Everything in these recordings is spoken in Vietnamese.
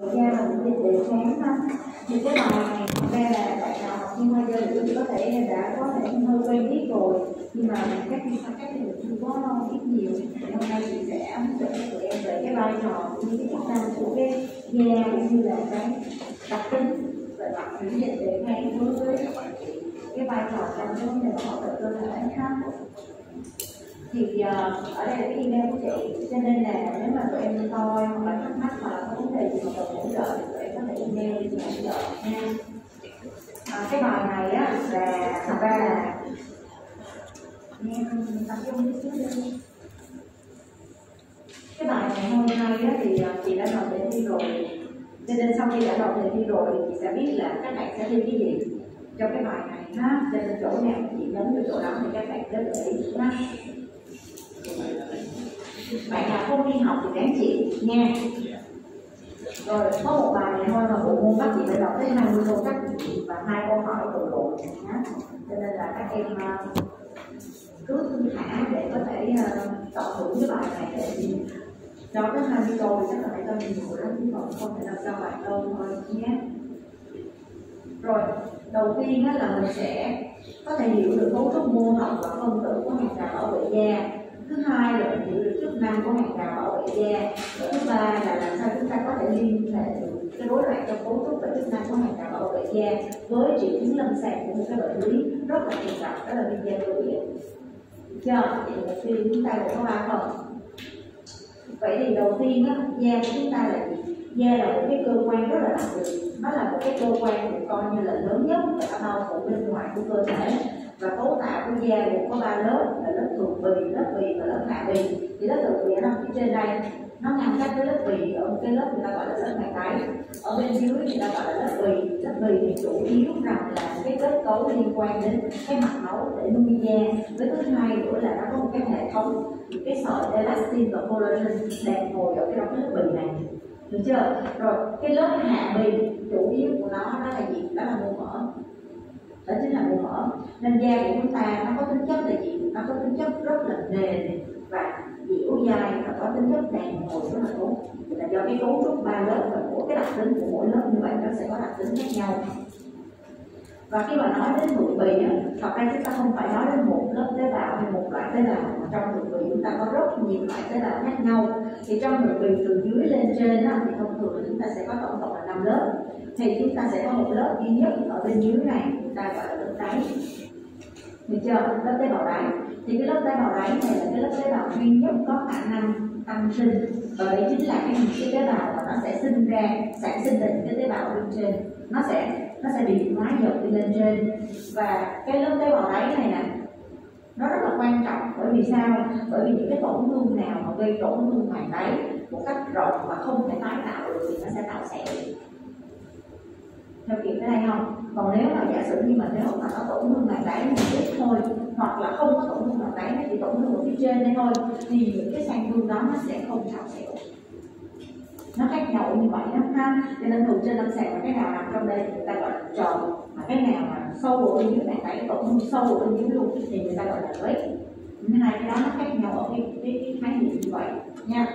Dạ, da là một dịch đề sáng ha. Thì cái bài này thật ra là bạn nào học chuyên khoa da thì có thể đã có thể hơi quen biết rồi. Nhưng mà các các các thì chưa có biết nhiều. Thì hôm nay chị sẽ hướng dẫn cho tụi em về cái vai trò cũng như cái chức năng của cái da cũng như là cái đặc tính về mặt miễn dịch đề kháng đối với cái vai trò trong cái vấn đề bảo vệ cơ thể ha thì uh, ở đây là cái email của chị. Cho nên là nếu mà tụi em coi hoặc là thắc mắc hoặc là có vấn đề gì mà cần hỗ trợ thì tụi em có thể email để chị hỗ trợ nha. À, cái bài này á là thật ra là nghe tập trung chút xíu đi cái bài ngày hôm nay á, thì ờ, chị đã nộp đề thi rồi. Cho nên sau khi đã nộp đề thi rồi thì chị sẽ biết là các bạn sẽ thi cái gì trong cái bài này ha. Cho nên chỗ nào chị nhấn vào chỗ đó thì các bạn rất để ý ha bạn nào không đi học thì đáng chịu, nha. Rồi, có một bài này thôi mà bộ môn bắt chị phải đọc tới 20 câu cách và hai câu hỏi từ bộ nhá. Cho nên là các em ờ, cứ thư thả để có thể tập tận hưởng cái bài này để cho cái 20 câu thì chắc là phải cho nhiều lắm, chứ còn không thể làm cho bạn đâu thôi, nhé. Rồi, đầu tiên đó là mình sẽ có thể hiểu được cấu trúc mô học và phân tử của hàng rào bảo vệ da thứ hai là phải hiểu được chức năng của hàng rào bảo vệ da. Và thứ ba là làm sao chúng ta có thể liên hệ được cái đối loạn trong cấu trúc và chức năng của hàng rào bảo vệ da với triệu chứng lâm sàng của một cái bệnh lý rất là thường gặp đó là viêm da lưỡi địa chưa thì đầu tiên chúng ta cũng có ba phần. Vậy thì đầu tiên á, da của chúng ta là gì? Da là một cái cơ quan rất là đặc biệt, nó là một cái cơ quan được coi như là lớn nhất và bao phủ bên ngoài của cơ thể và cấu tạo của da gồm có ba lớp là lớp thượng bì lớp bì và lớp hạ bì. Thì lớp thượng bì nó nằm phía trên đây. Nó ngăn cách với lớp bì ở cái lớp người ta gọi là lớp màng tái ở bên dưới người ta gọi là lớp bì. Lớp bì thì chủ yếu rằng là cái kết cấu liên quan đến cái mạch máu để nuôi da. Với thứ hai nữa là nó có một cái hệ thống cái sợi elastin và collagen đang ngồi ở cái trong cái lớp bì này. Được chưa? Rồi, cái lớp hạ bì chủ yếu của nó đó là gì? Đó là mô mỡ đó chính là mô mỡ nên da của chúng ta nó có tính chất là gì? Nó có tính chất rất là nền và dẻo dai và có tính chất đàn hồi rất là tốt. Là do cái cấu trúc ba lớp và của cái đặc tính của mỗi lớp như vậy nó sẽ có đặc tính khác nhau. Và khi mà nói đến mụn bì á, thật ra chúng ta không phải nói đến một lớp tế bào hay một loại tế bào mà trong mụn bì chúng ta có rất nhiều loại tế bào khác nhau. Thì trong mụn bì từ dưới lên trên á, thì thông thường chúng ta sẽ có tổng cộng là năm lớp thì chúng ta sẽ có một lớp duy nhất ở bên dưới này, chúng ta gọi là lớp đáy. Được chưa? Lớp tế bào đáy. Thì cái lớp tế bào đáy này là cái lớp tế bào duy nhất có khả năng tăng sinh. Và chính là cái những cái tế bào mà nó sẽ sinh ra, sản sinh ra những cái tế bào bên trên. Nó sẽ nó sẽ bị hóa dần đi lên trên. Và cái lớp tế bào đáy này nè, nó rất là quan trọng. Bởi vì sao? Bởi vì những cái tổn thương nào mà gây tổn thương màng đáy một cách rộng và không thể tái tạo được thì nó sẽ tạo sẹo theo kiểu cái này không? Còn nếu mà giả sử như mà nếu mà nó tổn thương màng đáy một chút thôi hoặc là không có tổn thương màng đáy nó chỉ tổn thương ở phía trên đây thôi thì những cái sang thương đó nó sẽ không tạo sẹo. Nó khác nhau như vậy lắm ha. Cho nên thường trên lâm sàng mà cái nào nằm trong đây? Người ta gọi là tròn. Mà cái nào mà sâu ở bên dưới này đáy tổn thương sâu ở bên dưới luôn thì người ta gọi là lết hai cái đó nó khác nhau ở cái cái, cái khái niệm như vậy nha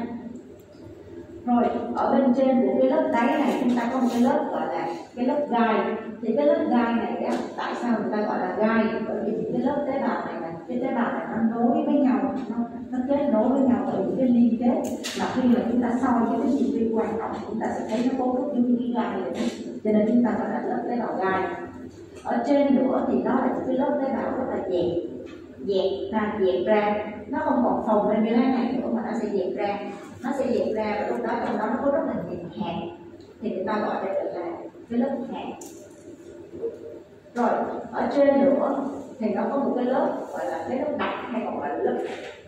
rồi ở bên trên của cái lớp đáy này chúng ta có một cái lớp gọi là cái lớp gai. Thì cái lớp gai này á, tại sao người ta gọi là gai? Bởi vì những cái lớp tế bào này là cái tế bào này nó nối với nhau nó, nó kết nối với nhau bởi những cái liên kết. Mà khi mà chúng ta soi cái cái gì vi quan trọng chúng ta sẽ thấy nó cấu trúc như cái gai này cho nên chúng ta gọi là lớp tế bào gai. Ở trên nữa thì đó là những cái lớp tế bào rất là dẹp dẹp ra dẹp ra. Nó không còn phồng lên như thế này nữa mà nó sẽ dẹp ra nó sẽ diễn ra và lúc đó trong đó nó có rất là nhiều hạt. Thì người ta gọi đây là cái lớp hạt. Rồi ở trên nữa thì nó có một cái lớp gọi là cái lớp đặc hay còn gọi là lớp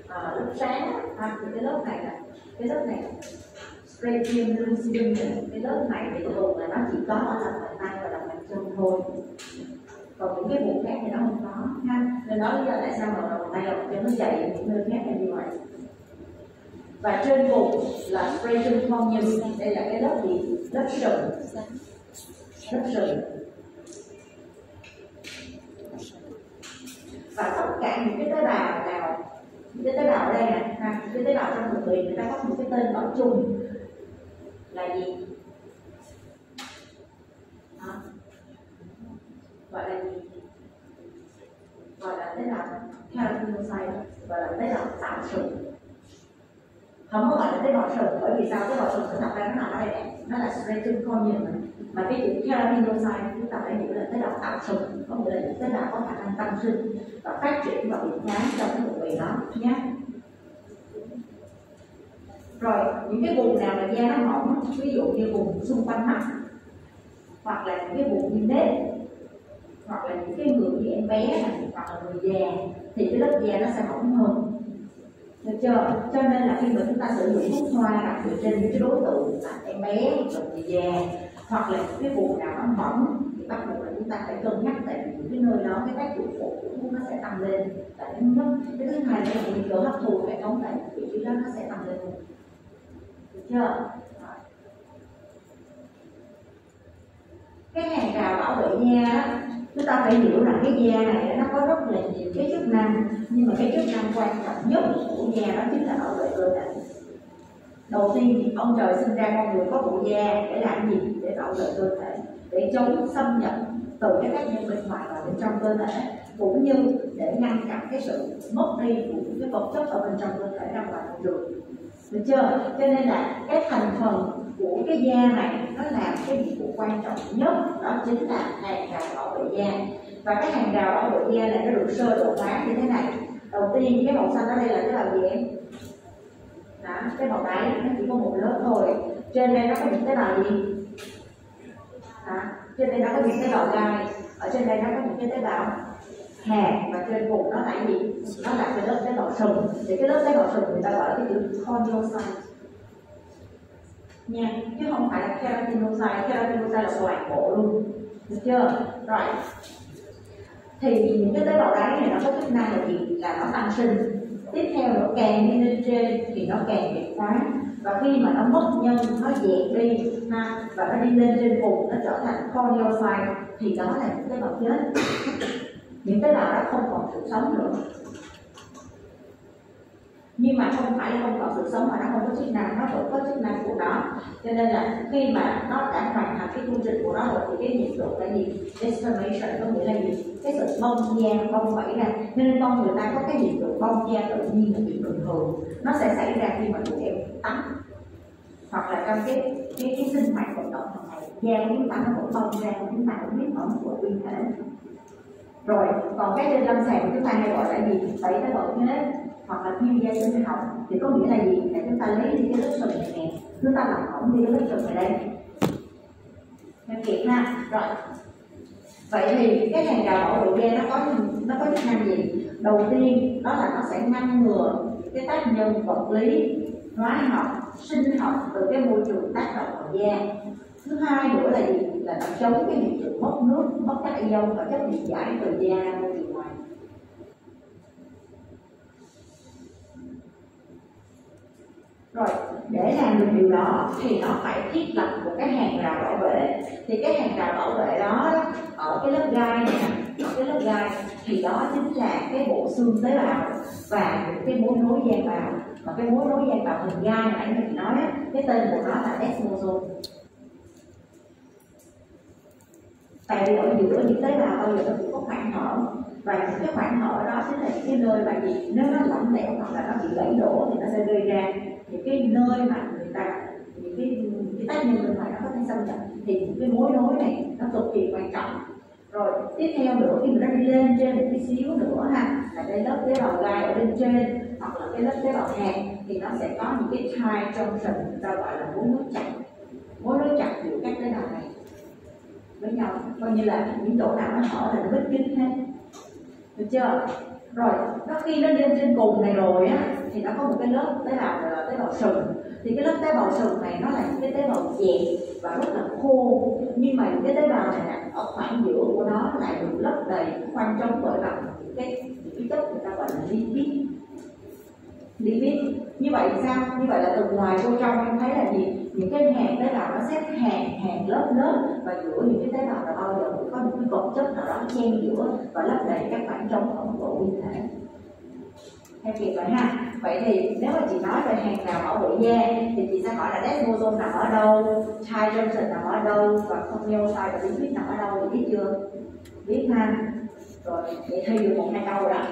à, lớp sáng à, thì cái lớp này là cái lớp này Stratum lucidum cái lớp này thì thường là nó chỉ có ở lòng bàn tay và lòng bàn chân thôi. Còn những cái vùng khác thì nó không có ha. Nên đó lý do tại sao mà lòng bàn tay lòng chân nó dày những nơi khác là như vậy và trên cùng là Spration Commune đây là cái lớp gì? Lớp sừng. Lớp sừng. Và tất cả những cái tế bào nào, những cái tế bào đây nè, ha, những cái tế bào trong cuộc đời người ta có một cái tên gọi chung là gì? Hả? gọi là gì? Gọi là tế bào keratinocyte gọi là tế bào tạo sừng không có gọi là tế bào sừng bởi vì sao? Tế bào sừng thật ra nó nằm ở đây nó là stratum corneum mà. Cái chữ keratinocyte chúng ta phải hiểu là tế bào tạo sừng có nghĩa là những tế bào có khả năng tăng sinh và phát triển và bị nhám trong cái bộ vị đó. Nhé rồi, những cái vùng nào là da nó mỏng, ví dụ như vùng xung quanh mặt, hoặc là những cái vùng như nếp, hoặc là những cái người như em bé này, hoặc là người già, thì cái lớp da nó sẽ mỏng hơn được chưa cho nên là khi mà chúng ta sử dụng thuốc hoa, đặc biệt trên những cái đối tượng là em bé hoặc là người già hoặc là những cái vùng nào nó mỏng, thì bắt buộc là chúng ta phải cân nhắc tại những cái nơi đó, cái tác dụng phụ của thuốc nó sẽ tăng lên. Tại những nhất cái thứ hai là nguy cơ hấp thụ hệ thống tại vị trí đó nó sẽ tăng lên. Được chưa? Cái hàng rào bảo vệ da đó chúng ta phải hiểu rằng cái da này nó có rất là nhiều cái chức năng, nhưng mà cái chức năng quan trọng nhất của da đó chính là bảo vệ cơ thể. Đầu tiên thì ông trời sinh ra con người có bộ da để làm gì? Để bảo vệ cơ thể, để chống xâm nhập từ cái tác nhân bên ngoài vào bên trong cơ thể, cũng như để ngăn chặn cái sự mất đi của cái vật chất ở bên trong cơ thể ra ngoài môi trường được chưa? Cho nên là cái thành phần của cái da này, nó làm cái nhiệm vụ quan trọng nhất, đó chính là hàng rào bảo vệ da. Và cái hàng rào bảo vệ da này nó được sơ đồ hóa như thế này. Đầu tiên, cái màu xanh ở đây là cái màu gì em? Đó cái màu đáy, nó chỉ có một lớp thôi. Trên đây nó có những cái bào gì? Đó. trên đây nó có những cái bào gai. Ở trên đây nó có những cái tế bào hạt. Và trên cùng nó là gì? Nó là cái lớp tế bào sừng. Thì cái lớp tế bào sừng người ta gọi là cái chữ corneocyte nha, chứ không phải là keratinocyte keratinocyte là loại cổ luôn. Được chưa? Rồi. Thì những cái tế bào đáy này nó có chức năng là gì? Là nó tăng sinh. Tiếp theo nó càng đi lên trên thì nó càng bị khoáng và khi mà nó mất nhân, nó dẹp đi ha, và nó đi lên trên cùng nó trở thành corneocyte thì đó là những tế bào chết. Những tế bào đó không còn sự sống nữa nhưng mà không phải không có sự sống mà nó không có chức năng nó vẫn có chức năng của nó. Cho nên là khi mà nó đã hoàn thành cái quy trình của nó rồi thì cái nhiệt độ là gì? Destination có nghĩa là gì? Cái sự bong da bong vẩy ra. Nên bong người ta có cái nhiệt độ bong da tự nhiên là chuyện bình thường. Nó sẽ xảy ra khi mà tụi em tắm. Hoặc là trong cái cái, cái sinh hoạt vận động hàng ngày da của chúng ta nó cũng bong ra chúng ta cũng biết ở của nguyên thể rồi còn cái trên lâm sàng chúng ta hay gọi là gì? Bảy tế bào thế hoặc là viêm da sinh học, thì có nghĩa là gì? Là chúng ta lấy đi cái lớp sừng này nè, chúng ta làm hỏng đi cái lớp sừng này đây. Nghe kịp ha rồi. Vậy thì cái hàng rào bảo vệ da nó có nó có chức năng gì? Đầu tiên, đó là nó sẽ ngăn ngừa cái tác nhân vật lý, hóa học, sinh học từ cái môi trường tác động vào da. Thứ hai nữa là gì? Là nó chống cái hiện tượng mất nước, mất các ion và chất điện giải từ da ra môi trường ngoài rồi, để làm được điều đó thì nó phải thiết lập một cái hàng rào bảo vệ. Thì cái hàng rào bảo vệ đó ở cái lớp gai này ở cái lớp gai, thì đó chính là cái bộ xương tế bào và những cái mối nối gian bào. Mà cái mối nối gian bào hình gai nãy mình nói cái tên của nó là desmosome tại vì ở giữa những tế bào bao giờ nó cũng có khoảng hở, và những cái khoảng hở đó chính là những cái nơi mà gì nếu nó lỏng lẻo hoặc là nó bị gãy đổ thì nó sẽ gây ra những cái nơi mà người ta những cái những cái tác nhân bên ngoài nó có thể xâm nhập. Thì những cái mối nối này nó cực kỳ quan trọng. Rồi, tiếp theo nữa, khi mình nó đi lên trên một tí xíu nữa ha, là cái lớp tế bào gai ở bên trên, hoặc là cái lớp tế bào hạt thì nó sẽ có những cái chai trong sừng người ta gọi là mối nối chặt. Mối nối chặt giữa các tế bào này với nhau. Coi như là những chỗ nào nó hở là nó bít kín hết. Được chưa? Rồi, nó khi nó lên trên cùng này rồi á thì nó có một cái lớp tế bào, gọi là tế bào sừng. Thì cái lớp tế bào sừng này nó là những cái tế bào dẹt và rất là khô. Nhưng mà những cái tế bào này ở khoảng giữa của nó lại được lấp đầy khoan trống bởi bằng những cái những cái chất người ta gọi là lipid. Lipid. Như vậy sao? Như vậy là từ ngoài vô trong em thấy là gì? Những cái hàng tế bào nó xếp hàng hàng lớp lớp và giữa những cái tế bào là bao giờ cũng có một cái vật chất nào đó chen giữa và lấp đầy các khoảng trống ở bộ nguyên thể hay kịp vậy ha vậy thì nếu mà chị nói về hàng nào bảo vệ da thì chị sẽ hỏi là desmosome nằm ở đâu, chai johnson nằm ở đâu, và không leo sai và lipid nằm ở đâu thì biết chưa? Biết ha. Rồi chị thi được một hai câu rồi. Đó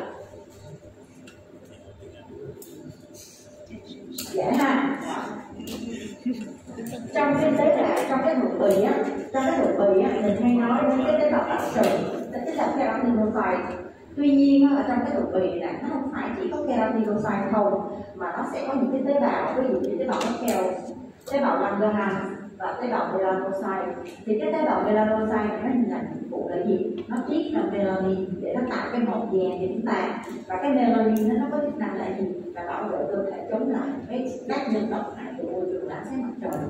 dễ ha. Trong cái tế bào trong cái thụ bì á, trong cái thụ bì á, mình hay nói đến cái tế bào tạo sừng, đó chính là keratinocyte tuy nhiên ở trong cái thụ bì này nó không phải chỉ có keratinocyte thôi mà nó sẽ có những cái tế bào ví dụ như tế bào keo tế bào Langerhans và tế bào melanocyte. Thì cái tế bào melanocyte này nó làm nhiệm vụ là gì? Nó tiết ra melanin để nó tạo cái màu vàng cho chúng ta. Và cái melanin nó, nó có chức năng là gì? Là bảo vệ cơ thể chống lại cái các nhân độc hại của môi trường ánh sáng mặt trời.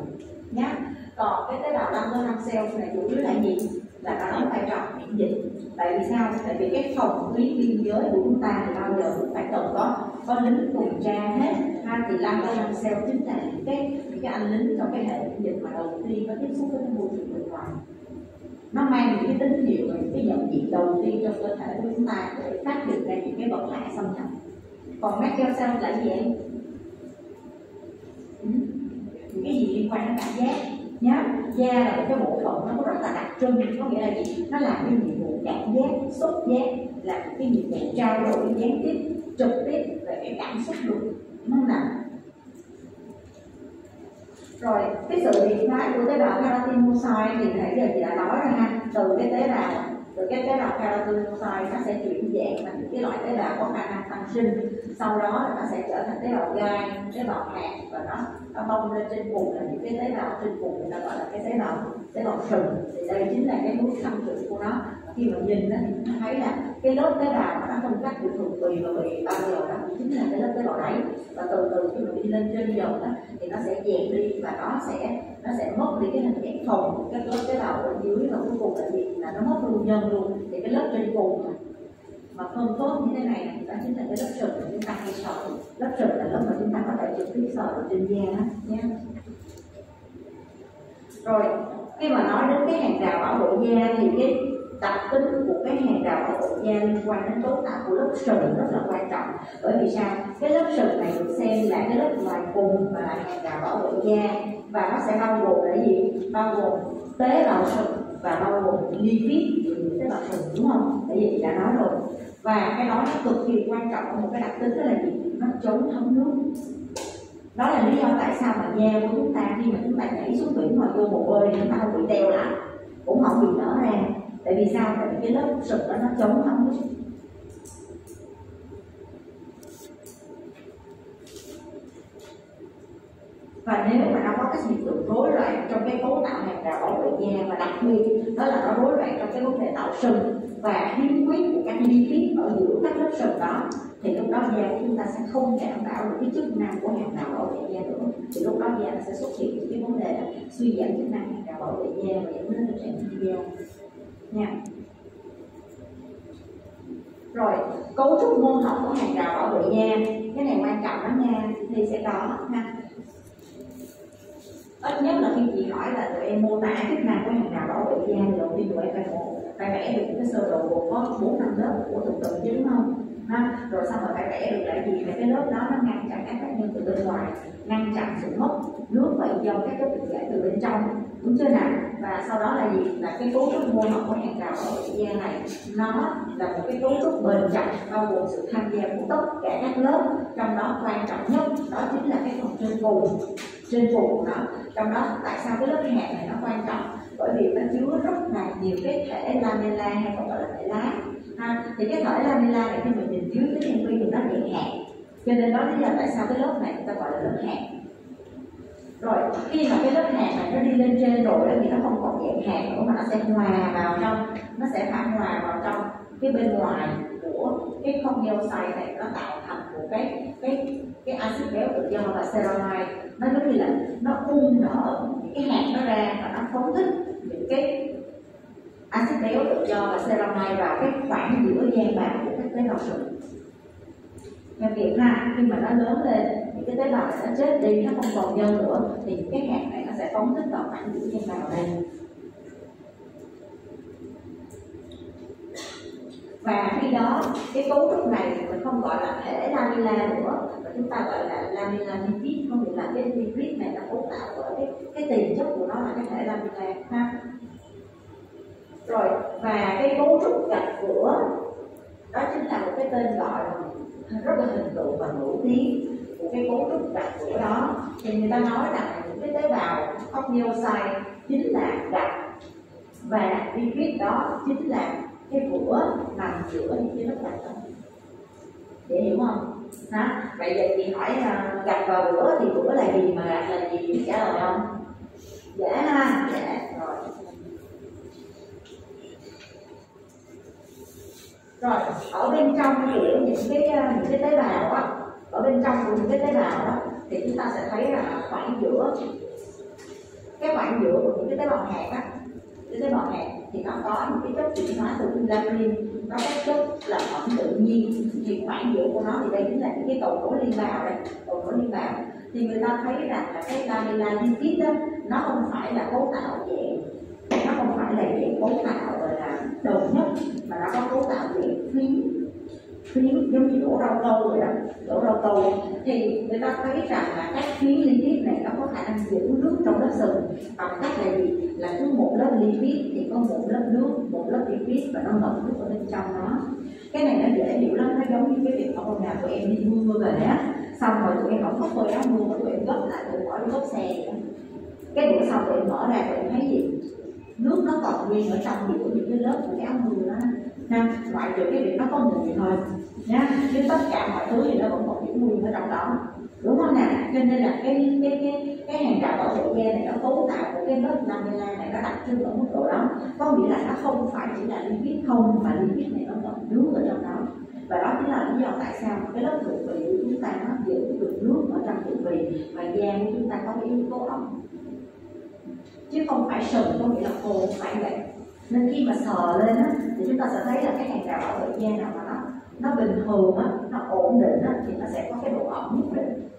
Nhé còn cái tế bào Langerhans cell này chủ yếu là gì? Là nó đóng vai trò miễn dịch. Tại vì sao? Tại vì cái phòng tuyến biên giới của chúng ta thì bao giờ cũng phải cần có có lính tuần tra hết. Ha thì làm cái làm cell chính là những cái những cái anh lính trong cái hệ miễn dịch mà đầu tiên có tiếp xúc với môi trường bên ngoài. Nó mang những cái tín hiệu và những cái nhận diện đầu tiên cho cơ thể của chúng ta để phát hiện ra những cái vật lạ xâm nhập. Còn Merkel cell là gì em? Những cái gì liên quan đến cảm giác? Nhá da là một cái bộ phận nó có rất là đặc trưng. Có nghĩa là gì? Nó làm cái nhiệm vụ cảm giác, xúc giác là cái nhiệm vụ trao đổi, gián tiếp, trực tiếp về cái cảm xúc luôn. Nó không rồi, cái sự biệt thái của tế bào keratinocyte thì nãy giờ chị đã nói rồi ha. Từ cái tế bào, từ cái tế bào keratinocyte nó sẽ chuyển dạng thành những cái loại tế bào có khả năng tăng sinh sau đó là nó sẽ trở thành tế bào gai tế bào hạt và nó nó bong lên trên vùng là những cái tế bào trên vùng người ta gọi là cái tế bào tế bào sừng thì đây chính là cái hướng thâm trưởng của nó. Khi mà nhìn nó thì nó thấy là cái lớp tế bào nó phân cách được thường tùy và bị bao giờ đó chính là cái lớp tế bào đáy và từ từ khi mà đi lên trên dần đó thì nó sẽ dẹp đi và nó sẽ nó sẽ mất đi cái hình dạng phòng các lớp tế bào ở dưới và cuối cùng là gì? Là nó mất luôn nhân luôn. Thì cái lớp trên cùng mà không tốt như thế này thì đó chính là cái lớp sừng mà chúng ta hay sợ. Lớp sừng là lớp mà chúng ta có thể trực tiếp sợ ở trên da đó, nhé. Rồi, khi mà nói đến cái hàng rào bảo vệ da thì cái đặc tính của cái hàng rào bảo vệ da liên quan đến cấu tạo của lớp sừng rất là quan trọng. Bởi vì sao? Cái lớp sừng này được xem là cái lớp ngoài cùng và là hàng rào bảo vệ da, và nó sẽ bao gồm là gì? Bao gồm tế bào sừng và bao gồm lipid những tế bào sừng đúng không? Tại vì chị đã nói rồi và cái đó nó cực kỳ quan trọng một cái đặc tính đó là gì? Nó chống thấm nước. Đó là lý do tại sao mà da của chúng ta khi mà chúng ta nhảy xuống biển mà vô hồ bơi thì chúng ta không bị teo lại, cũng không bị nở ra. Tại vì sao? Tại vì cái lớp sực đó nó chống thấm nước. Và nếu mà nó có cái hiện tượng rối loạn trong cái cấu tạo hàng rào bảo vệ da, và đặc biệt đó là nó rối loạn trong cái vấn đề tạo sừng và khiếm khuyết của các lipid ở giữa các lớp sừng đó, thì lúc đó da của chúng ta sẽ không đảm bảo được cái chức năng của hàng rào bảo vệ da nữa. Thì lúc đó da sẽ xuất hiện những cái vấn đề là suy giảm chức năng hàng rào bảo vệ da và dẫn đến tình trạng da. Nha. Rồi, cấu trúc mô học của hàng rào bảo vệ da. Cái này quan trọng lắm nha. Thì sẽ có ha ít nhất là khi chị hỏi là tụi em mô tả chức năng của hàng rào bảo vệ da thì đầu tiên tụi em phải phải vẽ được cái sơ đồ gồm có bốn năm lớp của từng tự chứng không? Ha? Rồi xong rồi phải vẽ được là gì? Là cái lớp đó nó ngăn chặn các tác nhân từ bên ngoài, ngăn chặn sự mất nước và dòng các chất dịch giải từ bên trong đúng chưa nào? Và sau đó là gì? Là cái cấu trúc mô học của hàng rào ở thời gian này, nó là một cái cấu trúc bền chặt, bao gồm sự tham gia của tất cả các lớp. Trong đó quan trọng nhất đó chính là cái phần trên cùng trên cùng đó trong đó tại sao cái lớp hạt này nó quan trọng? Bởi vì nó chứa rất là nhiều cái thể lamella hay còn gọi là thể lá, ha? Thì cái thể lamella này khi mình nhìn dưới cái nhân vi thì nó bị hạt. Cho nên đó lý do tại sao cái lớp này người ta gọi là lớp hạt rồi, khi mà cái lớp hạt này nó đi lên trên rồi thì nó không còn dạng hạt nữa mà nó sẽ hòa vào trong. Nó sẽ phản hòa vào trong cái bên ngoài của cái không gel xay này, nó tạo thành một cái cái cái axit béo tự do và ceramide nó giống như là nó bung nở những cái hạt nó ra và nó phóng thích những cái axit béo tự do và ceramide vào cái khoảng giữa gian bạc của các tế bào sừng theo kiểu ha khi mà nó lớn lên, những cái tế bào này nó chết đi, nó không còn nhân nữa, thì những cái hạt này nó sẽ phóng thích vào khoảng giữa nhân bào đây? Và khi đó, cái cấu trúc này mình không gọi là thể lamella nữa, mà chúng ta gọi là lamella lipid, không nghĩa là cái lipid này nó cấu tạo của cái cái tiền chất của nó là cái thể lamella ha rồi, và cái cấu trúc gạch của, đó chính là một cái tên gọi rất là hình tượng và nổi tiếng của cái cấu trúc đặc của đó thì người ta nói rằng những cái tế bào corneocyte chính là đặc. Và lipid đó chính là cái của nằm giữa những cái lớp đặc đó. Để hiểu không? Hả? Vậy giờ chị hỏi uh, gạch và thì bữa là gì mà gạch là gì? Trả lời không? Dễ ha dễ rồi. Rồi, ở bên trong của những cái ờ, những cái tế bào á. Ở bên trong của những cái tế bào đó thì chúng ta sẽ thấy là khoảng giữa, cái khoảng giữa của những cái tế bào hạt á cái tế bào hạt thì nó có những cái chất chuyển hóa từ filamin nó có chất là phẩm tự nhiên. Thì khoảng giữa của nó thì đây chính là những cái cầu nối liên bào đây, cầu nối liên bào. Thì người ta thấy rằng là cái lamella lipid đó, nó không phải là cấu tạo dạng, nó không phải là dạng cấu tạo đầu đồng nhất mà nó có cấu tạo về phím phím giống như đổ rau câu vậy đó, đổ rau câu. Thì người ta thấy rằng là các phím lipid này nó có khả năng giữ nước trong lớp sừng bằng cách là gì? Là cứ một lớp lipid thì có một lớp nước, một lớp lipid và nó ngậm nước ở bên trong nó cái này nó dễ hiểu lắm, nó giống như cái việc hôm nào tụi em đi mưa về á. Xong rồi tụi em không có phơi áo mưa tụi em gấp lại, tụi bỏ vô gốc xe vậy cái bữa sau tụi em mở ra, tụi em thấy gì? Nước nó còn nguyên ở trong của những cái lớp của cái áo mưa đó. Ha loại trừ cái việc nó có mùi thôi. Nha, chứ tất cả mọi thứ thì nó vẫn còn giữ nguyên ở trong đó. Đúng không nè? Cho nên là cái cái cái cái hàng rào bảo vệ da này nó cấu tạo của cái lớp lamella này nó đặc trưng ở mức độ đó. Có nghĩa là nó không phải chỉ là lipid không, mà lipid này nó còn nước ở trong đó. Và đó chính là lý do tại sao cái lớp thượng bì của chúng ta nó giữ được nước ở trong thượng bì và da của chúng ta có cái yếu tố ẩm chứ không phải sừng có nghĩa là khô phải vậy. Nên khi mà sờ lên á, thì chúng ta sẽ thấy là cái hàng rào bảo vệ da nào mà nó nó bình thường á, nó ổn định á, thì nó sẽ có cái độ ẩm nhất định.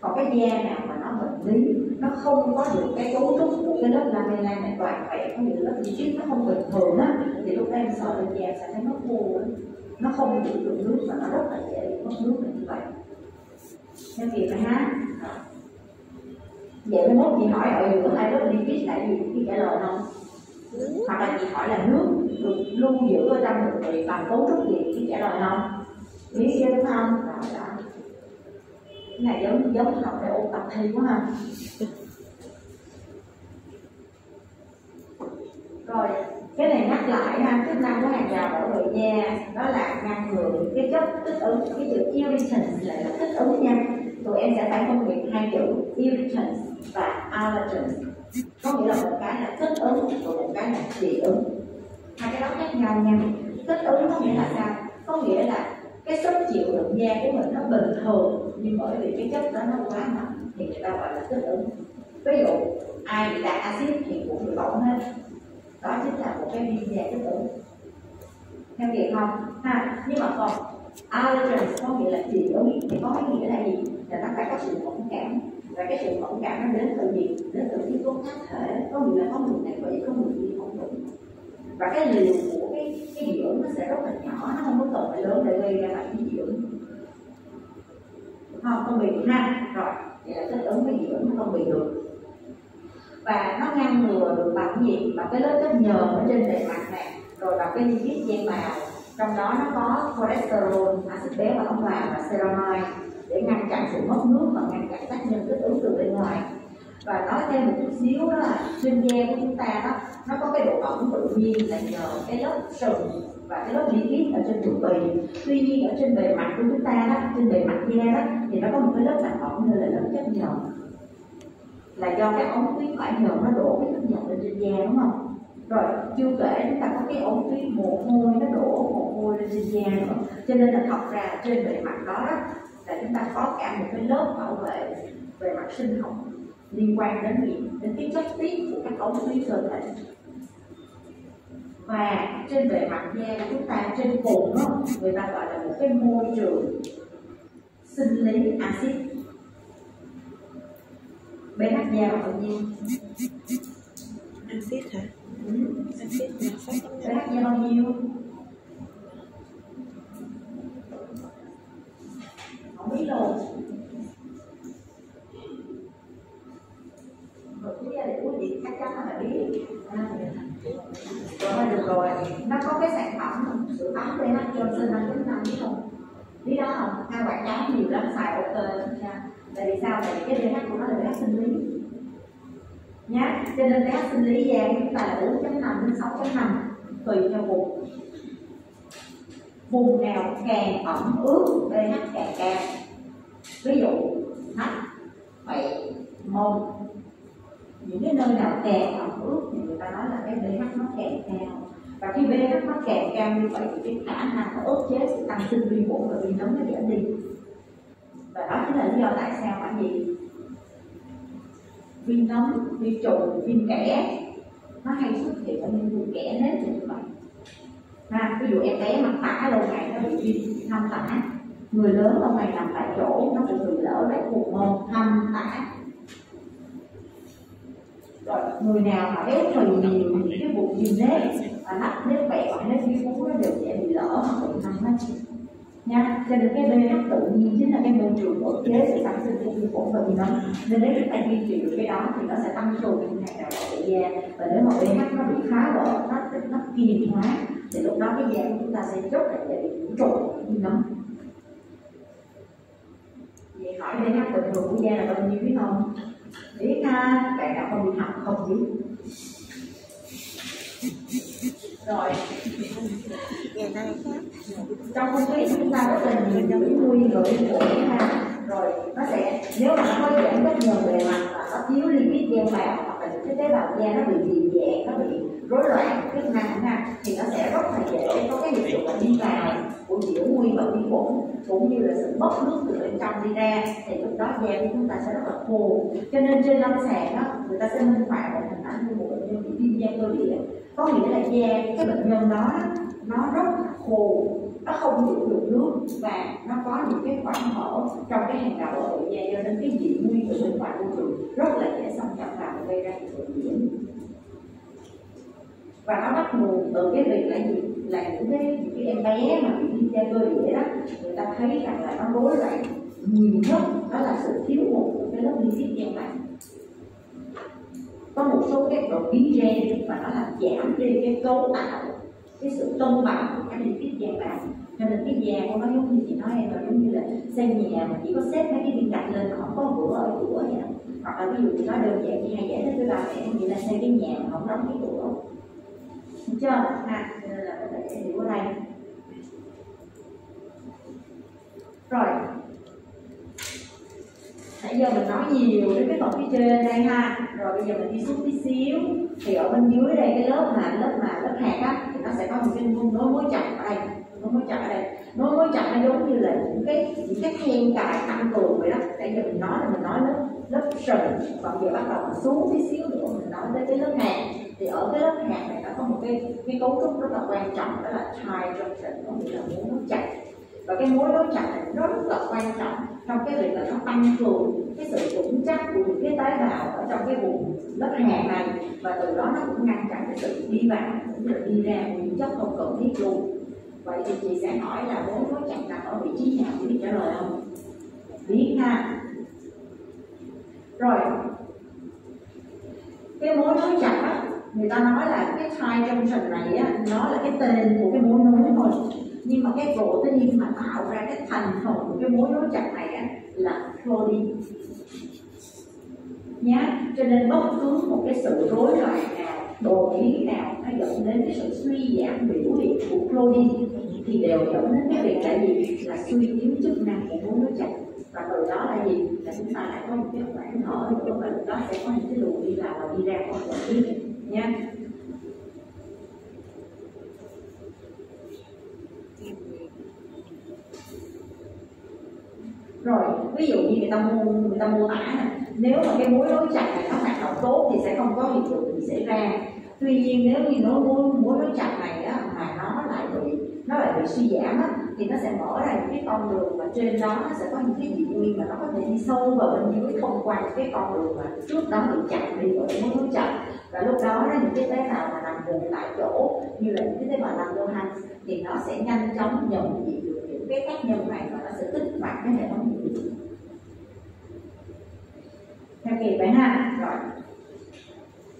Còn cái da nào mà nó bệnh lý, nó không có được cái cấu trúc của cái lớp lamella này toàn vẹn, có nghĩa là lớp lipid nó không bình thường á, thì lúc em sờ lên da sẽ thấy nó khô á. Nó không giữ được nước và nó rất là dễ mất nước như vậy. Nên kịp này ha vậy mới mốt chị hỏi ở giữa hai lớp lipid là gì thì trả lời không? Hoặc là chị hỏi là nước được lưu giữ ở trong thực vị bằng cấu trúc gì thì trả lời không? Biết do đúng không? Đó đó cái này giống giống học để ôn tập thi quá ha. Rồi, cái này nhắc lại ha, chức năng của hàng rào bảo vệ da, đó là ngăn ngừa cái chất kích ứng, cái chữ irritant lại là kích ứng nha tụi em sẽ phải phân biệt hai chữ irritants và allergen có nghĩa là một cái là kích ứng và một cái là dị ứng. Hai cái đó khác nhau nha. Kích ứng có nghĩa là sao? Có nghĩa là cái sức chịu đựng da của mình nó bình thường, nhưng bởi vì cái chất đó nó quá mạnh thì người ta gọi là kích ứng. Ví dụ, ai bị đại axit thì cũng bị bỏng hết. Đó chính là một cái viêm da kích ứng. Theo kịp không ha, nhưng mà còn allergen có nghĩa là dị ứng thì có nghĩa là gì? Là nó phải có sự mẫn cảm. Và cái sự mẫn cảm nó đến từ gì? Đến từ yếu tố cá thể. Có nghĩa là có người này bị, có người bị không bị. Và cái liều của cái cái dưỡng nó sẽ rất là nhỏ. Nó không có cần phải lớn để gây ra bệnh cái dưỡng. Ứng không? Không bị ha rồi, vậy là thích ứng với dưỡng nó không bị được. Và nó ngăn ngừa được bằng gì? Bằng cái lớp chất nhờn ở trên bề mặt này rồi bằng cái lipid da màu. Trong đó nó có cholesterol, axit béo và ống vào và ceramide để ngăn chặn sự mất nước và ngăn chặn tác nhân kích ứng từ bên ngoài. Và nói thêm một chút xíu đó là trên da của chúng ta đó nó có cái độ ẩm tự nhiên là nhờ cái lớp sừng và cái lớp lipid ở trên thượng bì. Tuy nhiên ở trên bề mặt của chúng ta đó trên bề mặt da đó thì nó có một cái lớp làm ẩm như là lớp chất nhờn. Là do cái ống tuyến phải nhờn nó đổ cái chất nhờn lên trên da đúng không? Rồi chưa kể chúng ta có cái ống tuyến mồ hôi nó đổ mồ hôi lên trên da nữa. Cho nên là thật ra trên bề mặt đó, đó là chúng ta có cả một cái lớp bảo vệ về mặt sinh học liên quan đến gì đến cái chất tiết của các ống tuyến cơ thể. Và trên bề mặt da của chúng ta trên cùng đó người ta gọi là một cái môi trường sinh lý axit. pH da là bao nhiêu axit hả? Ừ. axit pH da bao nhiêu không biết luôn một gia để quý vị chắc chắn là phải biết à, rồi được rồi. Nó có cái sản phẩm sữa tắm pH Johnson năm chín năm biết không? Biết đó không? Hai quảng cáo nhiều lắm xài ok nha dạ. tại vì sao? Tại vì cái pH của nó là pH sinh lý. Nhá cho nên pH sinh lý da chúng ta là 4.5 đến 6.5 tùy theo vùng vùng nào càng ẩm ướt, pH càng cao? Ví dụ nách vậy môn những cái nơi nào càng ẩm ướt thì người ta nói là cái pH nó càng cao. Và khi pH nó càng cao như vậy thì cái khả năng nó ức chế sự tăng sinh vi khuẩn và vi nấm nó giảm đi. Và đó chính là lý do tại sao bạn gì vi nấm, vi trùng viêm kẽ nó hay xuất hiện ở những vùng kẽ nếp như vậy ha, ví dụ em bé mặt tả lâu ngày nó bị viêm thâm tả, người lớn lâu ngày nằm tại chỗ, nó bị lỡ lấy vùng môn thâm tả. Rồi, người nào mà béo phì nhiều những cái vùng viêm nếp và nắp nếp bẹo hay nếp viêm nó đều dễ bị lỡ hoặc bị thâm hết nha, cho nên cái pH tự nhiên chính là cái môi trường ức chế sự sản sinh của vi khuẩn và vi nấm nên nếu chúng ta duy trì được cái đó thì nó sẽ tăng cường cái hạt đào bảo da. Và nếu mà pH nó bị phá vỡ, nó nó kiềm hóa thì lúc đó cái da của chúng ta sẽ rất là dễ bị nhiễm trùng vi nấm. Vậy hỏi pH bình thường của da là bao nhiêu biết không? Biết ha, bạn nào không đi học không biết. Rồi. Trong không khí chúng ta rất là nhiều những nguy rồi mũi ha. Rồi, nó sẽ, nếu mà nó có giảm bất ngờ bề mặt và nó thiếu lipid gen vào hoặc là những cái tế bào da nó bị dị dạng nó bị rối loạn chức năng ha, thì nó sẽ rất là dễ có cái hiện tượng là đi vào của nhiễu nguy và vi khuẩn cũng như là sự bốc nước từ bên trong đi ra. Thì lúc đó da của chúng ta sẽ rất là khô. Cho nên trên lâm sàng đó người ta sẽ minh họa một hình ảnh như một bệnh nhân bị viêm da cơ địa. Có nghĩa là da, cái bệnh nhân đó, nó rất khô. Nó không giữ được nước và nó có những cái khoảng hở trong cái hàng rào ở da. Cho nên cái dị nguyên từ bên ngoài môi trường rất là dễ xâm nhập vào và gây ra hiện tượng nhiễm và nó bắt nguồn từ cái việc là gì? Là những cái những cái em bé mà bị viêm da cơ địa đó, người ta thấy rằng là nó rối loạn nhiều nhất, đó là sự thiếu hụt của cái lớp lipid gen này có một số cái đột biến gen và nó làm giảm đi cái cấu tạo, cái sự cân bằng của các lipid gen vào cho nên cái da của nó giống như chị nói em là giống như là xây nhà mà chỉ có xếp mấy cái viên gạch lên, không có cửa ở cửa vậy. Hoặc là ví dụ chị nói đơn giản như hay giải thích với ba mẹ vậy là xây cái nhà mà không đóng cái cửa. Được chưa? Ha cho nên là các bạn sẽ hiểu ở đây. Rồi. Nãy giờ mình nói nhiều đến cái phần phía trên đây ha. Rồi bây giờ mình đi xuống tí xíu. Thì ở bên dưới đây, cái lớp mà lớp mà, lớp hạt á, thì nó sẽ có một cái nối mối chặt ở đây. Nối mối chặt ở đây. Nối mối chặt nó giống như là những cái những cái then cài tăng cường vậy đó. Nãy giờ mình nói là mình nói lớp lớp sừng còn giờ bắt đầu mình xuống tí xíu nữa, mình nói tới cái lớp hạt thì ở cái lớp hạt này nó có một cái cái cấu trúc rất là quan trọng, đó là tie junction có nghĩa là mối nối chặt và cái mối nối chặt này nó rất là quan trọng trong cái việc là nó tăng cường cái sự vững chắc của những cái tế bào ở trong cái vùng lớp hạt này. Và từ đó nó cũng ngăn chặn cái sự đi vào, cũng như là đi ra của những chất không cần thiết luôn. Vậy thì chị sẽ hỏi là mối nối chặt nằm ở vị trí nào? Chị trả lời không? Biết ha. Rồi. Cái mối nối chặt á người ta nói là cái thai junction này á, nó là cái tên của cái mối nối thôi. Nhưng mà cái protein mà tạo ra cái thành phần của cái mối nối chặt này á, là protein nhá, cho nên bất cứ một cái sự rối loạn nào, đồ biến nào, nó dẫn đến cái sự suy giảm biểu hiện của protein thì đều dẫn đến cái việc là gì? Là suy yếu chức năng của mối nối chặt. Và từ đó là gì? Là chúng ta lại có một cái khoảng hở trong cơ từ đó sẽ có những cái luồng đi vào và đi ra khỏi cần thiết nha. Rồi ví dụ như người ta mua người ta mô tả này nếu mà cái mối nối chặt này nó hoạt động tốt thì sẽ không có hiện tượng gì xảy ra. Tuy nhiên nếu như nó mối mối nối chặt này á, mà nó lại bị nó lại bị suy giảm á, thì nó sẽ mở ra những cái con đường mà trên đó nó sẽ có những cái dị nguyên mà nó có thể đi sâu vào bên dưới thông qua những cái con đường mà trước đó bị chặn đi bởi mối nối chặt và lúc đó những cái tế bào mà nằm gần tại chỗ, như là những cái tế bào nằm Lohans thì nó sẽ nhanh chóng nhận diện được những cái tác nhân này và nó sẽ kích hoạt cái hệ thống miễn dịch theo kịp vậy ha, rồi.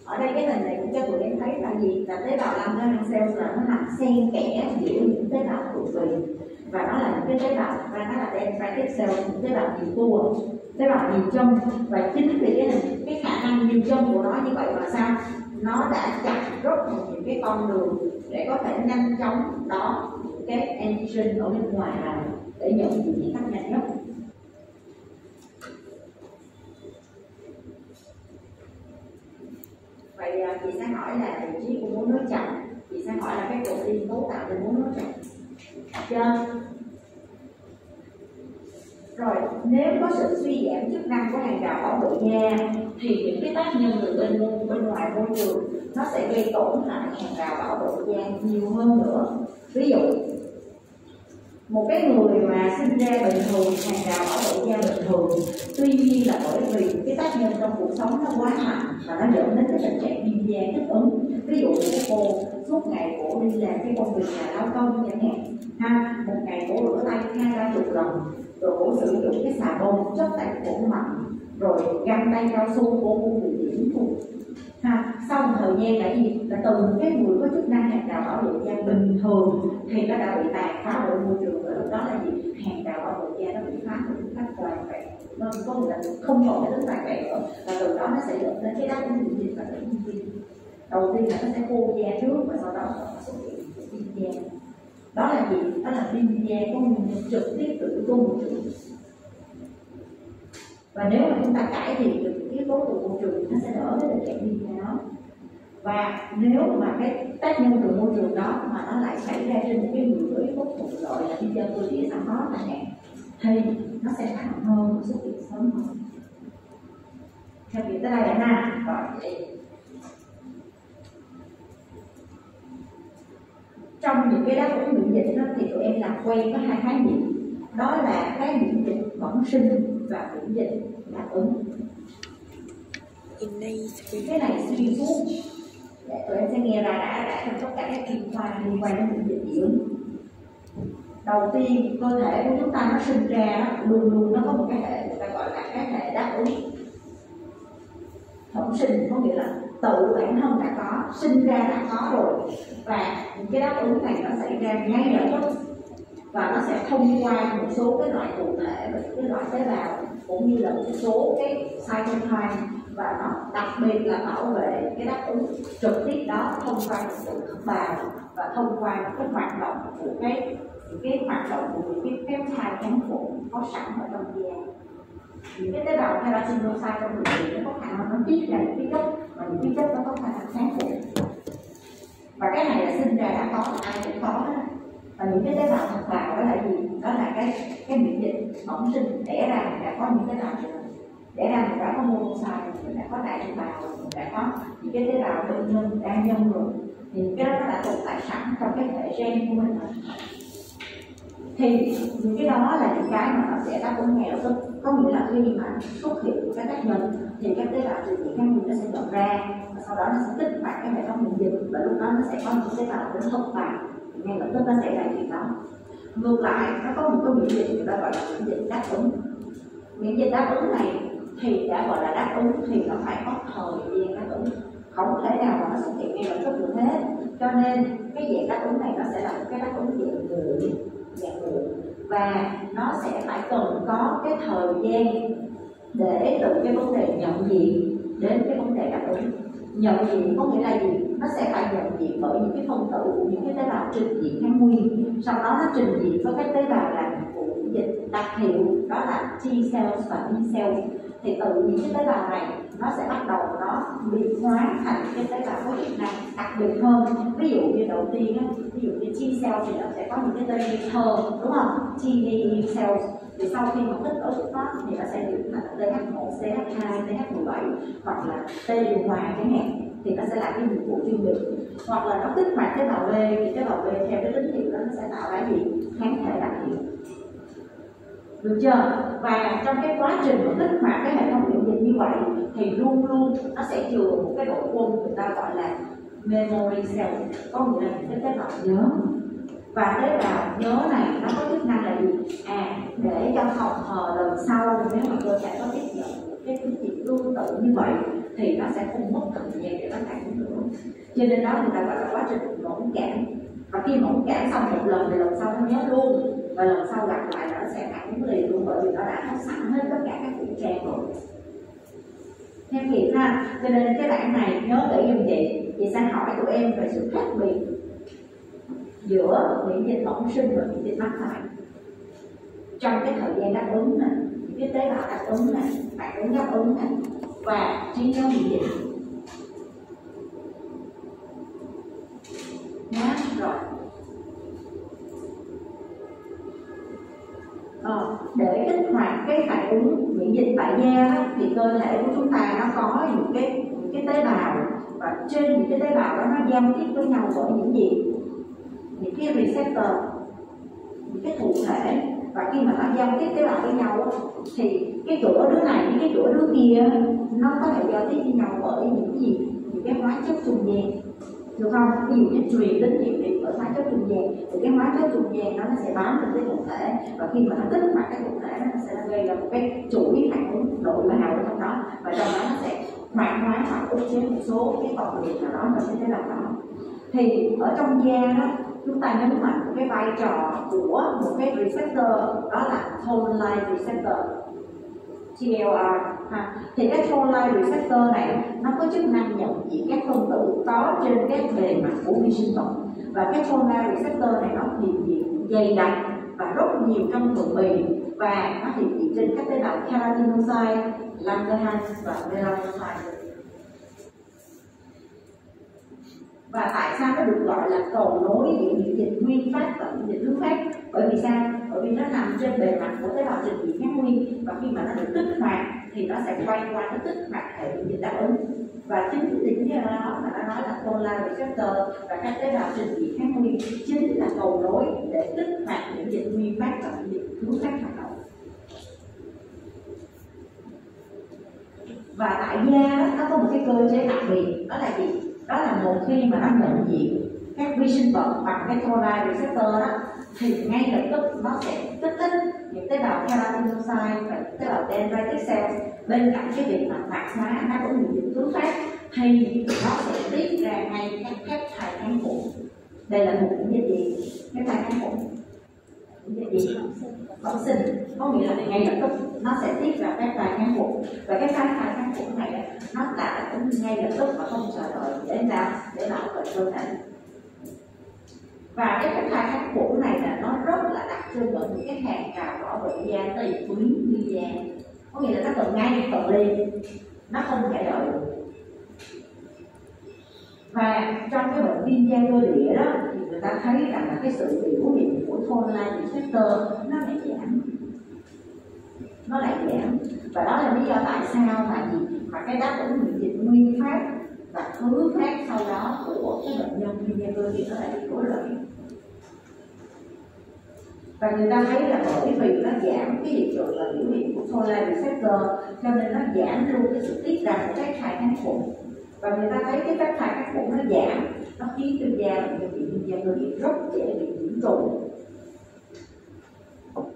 Ở đây cái hình này cũng cho tụi em thấy là gì? Là tế bào làm ra cells là nó nằm xen kẽ giữa những tế bào cực tùy và nó là những cái tế bào và nó là dendritic cell, những tế bào nhiều tua tế bào nhìn trong và chính vì cái cái khả năng nhìn trong của nó như vậy mà sao? Nó đã chặn rất một những cái con đường để có thể nhanh chóng đó những cái engine ở bên ngoài này để nhận những tác nhanh nhất vậy à, chị sẽ hỏi là vị trí của muốn nước chậm. Chị sẽ hỏi là cái protein cấu tạo của muốn nước chậm. Chưa rồi, nếu có sự suy giảm chức năng của hàng rào bảo vệ da thì những cái tác nhân từ bên bên ngoài môi trường, nó sẽ gây tổn hại hàng rào bảo vệ da nhiều hơn nữa. Ví dụ, một cái người mà sinh ra bình thường, hàng rào bảo vệ da bình thường, tuy nhiên là bởi vì cái tác nhân trong cuộc sống nó quá mạnh và nó dẫn đến cái tình trạng viêm da kích ứng. Ví dụ của cô, suốt ngày cổ đi làm cái công việc nhà lao công chẳng hạn. Ha, một ngày cổ rửa tay hai ba chục lần rồi cũng sử dụng cái xà bông chất tẩy cổ mạnh rồi găng tay cao su của cũng bị nhiễm trùng ha, sau một thời gian là gì là từ cái người có chức năng hàng rào bảo vệ da bình thường thì nó đã bị tàn phá bởi môi trường và lúc đó là gì? Hàng rào bảo vệ da nó bị phá hủy một cách toàn vẹn. Nó có nghĩa là không còn cái tính toàn vẹn nữa. Và từ đó nó sẽ dẫn đến cái đáp ứng miễn dịch và tổn thương đầu tiên là nó sẽ khô da trước và sau đó nó xuất hiện da đó là gì đó là viêm da của mình trực tiếp từ yếu tố môi trường và nếu mà chúng ta cải thiện được những yếu tố từ môi trường nó sẽ đỡ cái tình trạng viêm da đó và nếu mà cái tác nhân từ môi trường đó mà nó lại xảy ra trên một cái người với tố thuận lợi là viêm da cơ địa sau đó chẳng hạn, thì nó sẽ nặng hơn xuất hiện sớm hơn. Theo việc tới đây đã ha. Rồi trong những cái đáp ứng miễn dịch đó thì tụi em làm quen với hai khái niệm. Đó là cái miễn dịch bẩm sinh và miễn dịch đáp ứng. Cái này xuyên suốt để tụi em sẽ nghe ra đã đã trong tất cả các chuyên khoa liên quan đến miễn dịch dị ứng đầu tiên cơ thể của chúng ta nó sinh ra luôn luôn nó có một cái hệ người ta gọi là cái hệ đáp ứng. Bẩm sinh có nghĩa là tự bản thân đã có, sinh ra đã có rồi. Và những cái đáp ứng này nó xảy ra ngay lập tức. Và nó sẽ thông qua một số cái loại cụ thể và cái loại tế bào, cũng như là một số cái cytokine. Và nó đặc biệt là bảo vệ cái đáp ứng trực tiếp đó thông qua những sự bào và thông qua cái hoạt động của cái cái hoạt động của những cái peptide kháng khuẩn có sẵn ở trong da những cái tế bào keratinocyte trong người nó có khả năng nó tiết ra những cái chất, và những cái chất nó có khả năng sáng phụ và cái này là sinh ra đã có, ai cũng có đó. Và những cái tế bào thật bào đó là gì? Đó là cái cái miễn dịch bẩm sinh đẻ ra đã có những tế bào đẻ ra mình đã có monocyte mình đã có đại tế bào mình đã có những cái tế bào tự nhân đang nhân rồi. Thì cái đó nó đã tồn tại sẵn trong cái hệ gen của mình rồi thì những cái đó là những cái mà nó sẽ đáp ứng ngay lập tức có nghĩa là khi mà xuất hiện các tác nhân, thì các tế bào truyền nhiễm kháng nguyên nó sẽ nhận ra, và sau đó nó sẽ kích hoạt cái hệ thống miễn dịch, và lúc đó nó sẽ có những tế bào đến thất vào ngay lập tức nó xảy ra chuyện đó. Ngược lại, nó có một cái miễn dịch người ta gọi là miễn dịch đáp ứng. Miễn dịch đáp ứng này thì đã gọi là đáp ứng, thì nó phải có thời gian đáp ứng. Không thể nào mà nó xuất hiện ngay lập tức được hết. Cho nên cái dạng đáp ứng này nó sẽ là một cái đáp ứng dạng muộn dạng muộn và nó sẽ phải cần có cái thời gian để từ cái vấn đề nhận diện, đến cái vấn đề đáp ứng. Nhận diện có nghĩa là gì? Nó sẽ phải nhận diện bởi những cái phân tử của những cái tế bào trình diện kháng nguyên. Sau đó nó trình diện với các tế bào là dịch đặc hiệu đó là T cells và B cells. Thì từ những cái tế bào này nó sẽ bắt đầu nó biến hóa thành cái tế bào có chức năng đặc biệt hơn. Ví dụ như đầu tiên á, ví dụ như T cell thì nó sẽ có những cái tên như thơ đúng không? T cells. Thì sau khi mà tích ứng nó thì nó sẽ biến thành TH1, CH2, TH17 hoặc là T điều hòa chẳng hạn thì nó sẽ làm cái nhiệm vụ chuyên biệt. Hoặc là nó kích hoạt tế bào B thì tế bào B theo cái tín hiệu đó nó sẽ tạo ra gì? Kháng thể đặc hiệu được chưa? Và trong cái quá trình mà kích hoạt cái hệ thống miễn dịch như vậy, thì luôn luôn nó sẽ chừa một cái đội quân người ta gọi là memory cell, có nghĩa là những cái tế bào nhớ. Và tế bào nhớ này nó có chức năng là gì? À để cho học hờ lần sau, nếu mà cơ thể có tiếp nhận cái tín hiệu tương tự như vậy, thì nó sẽ không mất thời gian để nó phản nữa. Cho nên đó người ta gọi là quá trình mẫn cảm và khi mẫn cảm xong một lần thì lần sau nó nhớ luôn và lần sau gặp lại nó sẽ ảnh liền luôn, bởi vì nó đã hết sẵn hết tất cả các kiểm tra rồi. Theo kịp ha, cho nên cái bảng này nhớ để dùng chị? Chị sẽ hỏi tụi em về sự khác biệt giữa miễn dịch bẩm sinh và miễn dịch mắc phải trong cái thời gian đáp ứng này cái tế bào đáp ứng này, phản ứng đáp ứng này, và trí nhớ miễn dịch nhá, rồi. Ờ, để kích hoạt cái phản ứng miễn dịch tại da thì cơ thể của chúng ta nó có những cái những cái tế bào và trên những cái tế bào đó nó giao tiếp với nhau bởi những gì? Những cái receptor, những cái thụ thể. Và khi mà nó giao tiếp tế bào với nhau thì cái chỗ đứa này với cái chỗ đứa kia nó có thể giao tiếp với nhau bởi những gì? Những cái hóa chất trung gian được không? Ví dụ như truyền đến hiệu điện ở hóa chất trung gian thì cái hóa chất trung gian đó nó sẽ bám được cái cục thể. Và khi mà nó kích hoạt cái cục thể nó sẽ gây ra một cái chuỗi phản ứng nội bào ở trong đó. Và trong đó nó sẽ hoạt hóa hoặc ức chế một số cái phần việc nào đó mình cái thấy là đó. Thì ở trong da đó, chúng ta nhấn mạnh cái vai trò của một cái receptor, đó là toll line receptor. TLR à, ha. thì cái toll line receptor này nó có chức năng nhận diện các phân tử có trên các bề mặt của vi sinh vật. Và cái toll line receptor này nó hiện diện dày đặc và rất nhiều trong thượng bì và nó hiện diện trên các tế bào keratinocyte, Langerhans và melanocyte. Và tại sao nó được gọi là cầu nối giữa miễn dịch nguyên phát và miễn dịch thứ phát? Bởi vì sao? Bởi vì nó nằm trên bề mặt của tế bào trình diễn kháng nguyên. Và khi mà nó được kích hoạt, thì nó sẽ quay qua, nó kích hoạt hệ miễn dịch đáp ứng. Và chính vì lý do đó mà nó nói là collagen receptor và các tế bào trình diễn kháng nguyên chính là cầu nối để kích hoạt miễn dịch nguyên phát và miễn dịch thứ phát hoạt động. Và tại da nó có một cái cơ chế đặc biệt, đó là gì? Đó là một khi mà nó nhận diện các vi sinh vật bằng cái toll receptor đó thì ngay lập tức nó sẽ kích thích những tế bào keratinocyte và tế bào dendritic cells. Bên cạnh cái việc mà hoạt hóa đáp ứng miễn dịch thứ phát thì nó sẽ tiết ra ngay các peptide kháng khuẩn. Đây là một miễn dịch gì peptide kháng khuẩn. Miễn dịch gì? Bẩm sinh. Có nghĩa là ngay lập tức nó sẽ tiết ra các bài kháng khuẩn. Và cái kháng bài kháng khuẩn này nó đã ngay lập tức và không chờ đợi để làm để bảo vệ cơ thể và cái cách thai kháng khuẩn này là nó rất là đặc trưng ở những cái hàng rào bảo vệ da tỳ quý như da có nghĩa là nó cần ngay cần liền. Nó không thể đợi và trong cái bệnh viêm da cơ địa đó, thì người ta thấy rằng là cái sự biểu hiện của thôn receptor nó lại giảm. Nó lại giảm. Và đó là lý do tại sao mà gì? Mà cái đáp ứng miễn dịch nguyên phát và thứ khác sau đó của cái bệnh nhân. Viêm da cơ thì nó lại bị rối loạn và người ta thấy là bởi vì nó giảm cái hiện tượng là biểu hiện của folate receptor cho nên nó giảm luôn cái sự tiết ra của các thai kháng khuẩn. Và người ta thấy cái các thai kháng khuẩn nó giảm, nó khiến cho da bệnh nhân bị viêm da cơ bị rất dễ bị nhiễm trùng.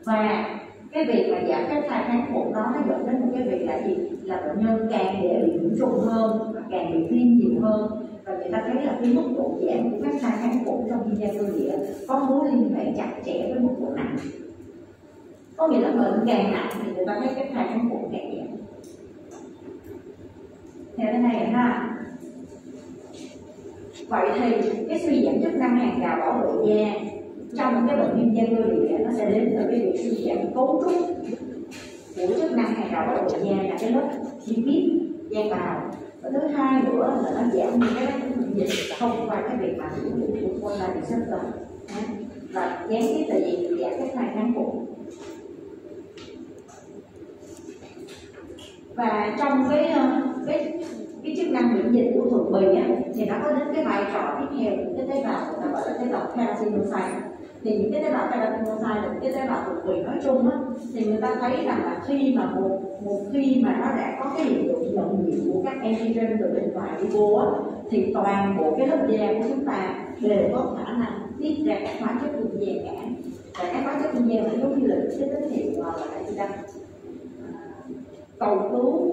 Và cái việc mà giảm các thai tháng một đó, nó dẫn đến một cái việc là gì? Là bệnh nhân càng dễ bị nhiễm trùng hơn và càng bị viêm nhiều hơn. Và người ta thấy là cái mức độ giảm của các thai tháng một trong viêm da cơ địa có mối liên hệ chặt chẽ với mức độ nặng. Có nghĩa là bệnh càng nặng thì người ta thấy cái thai tháng một càng giảm. Theo thế này ha. Vậy thì cái suy giảm chức năng hàng rào bảo vệ da trong cái bệnh viêm da cơ địa nó sẽ đến từ cái việc suy giảm cấu trúc của chức năng hàng rào bảo vệ da là cái lớp lipid da bào và thứ hai nữa là nó giảm những cái miễn dịch thông qua cái việc mà sử dụng của con là receptor và gián tiếp là gì? Giảm cái thai kháng khuẩn. Và trong cái ờ, cái cái chức năng miễn dịch của thượng bì á, thì nó có đến cái vai trò tiếp theo của cái tế bào người ta gọi là tế bào keratinocyte thì những cái tế bào keratinocyte những cái tế bào thượng quỵ nói chung á, thì người ta thấy rằng là khi mà một một khi mà nó đã có cái hiện tượng nhận diện của các antigen từ bên ngoài đi vô á, thì toàn bộ cái lớp da của chúng ta đều có khả năng tiết ra các hóa chất trung gian cả. Và các hóa chất trung gian nó giống như là cái tín hiệu à, là cái gì ta? Cầu cứu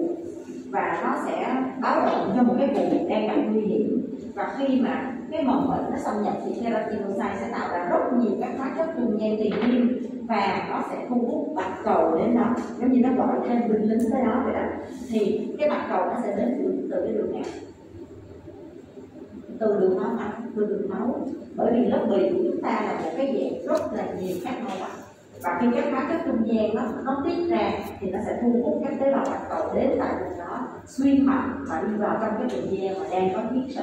và nó sẽ báo động cho một cái vùng đang gặp nguy hiểm. Và khi mà cái mầm bệnh nó xâm nhập thì keratinocyte sẽ tạo ra rất nhiều các hóa chất trung gian tiền viêm và nó sẽ thu hút bạch cầu đến đó. Giống như nó gọi thêm binh lính tới đó vậy đó. Thì cái bạch cầu nó sẽ đến từ, từ cái đường nào? Từ đường máu mạch từ đường máu. Bởi vì lớp bì của chúng ta là một cái dạng rất là nhiều các màu bạch. Và khi các hóa chất trung gian nó nó tiết ra thì nó sẽ thu hút các tế bào bạch cầu đến tại vùng đó. Xuyên mạch và đi vào trong cái đường da mà đang có thiết sự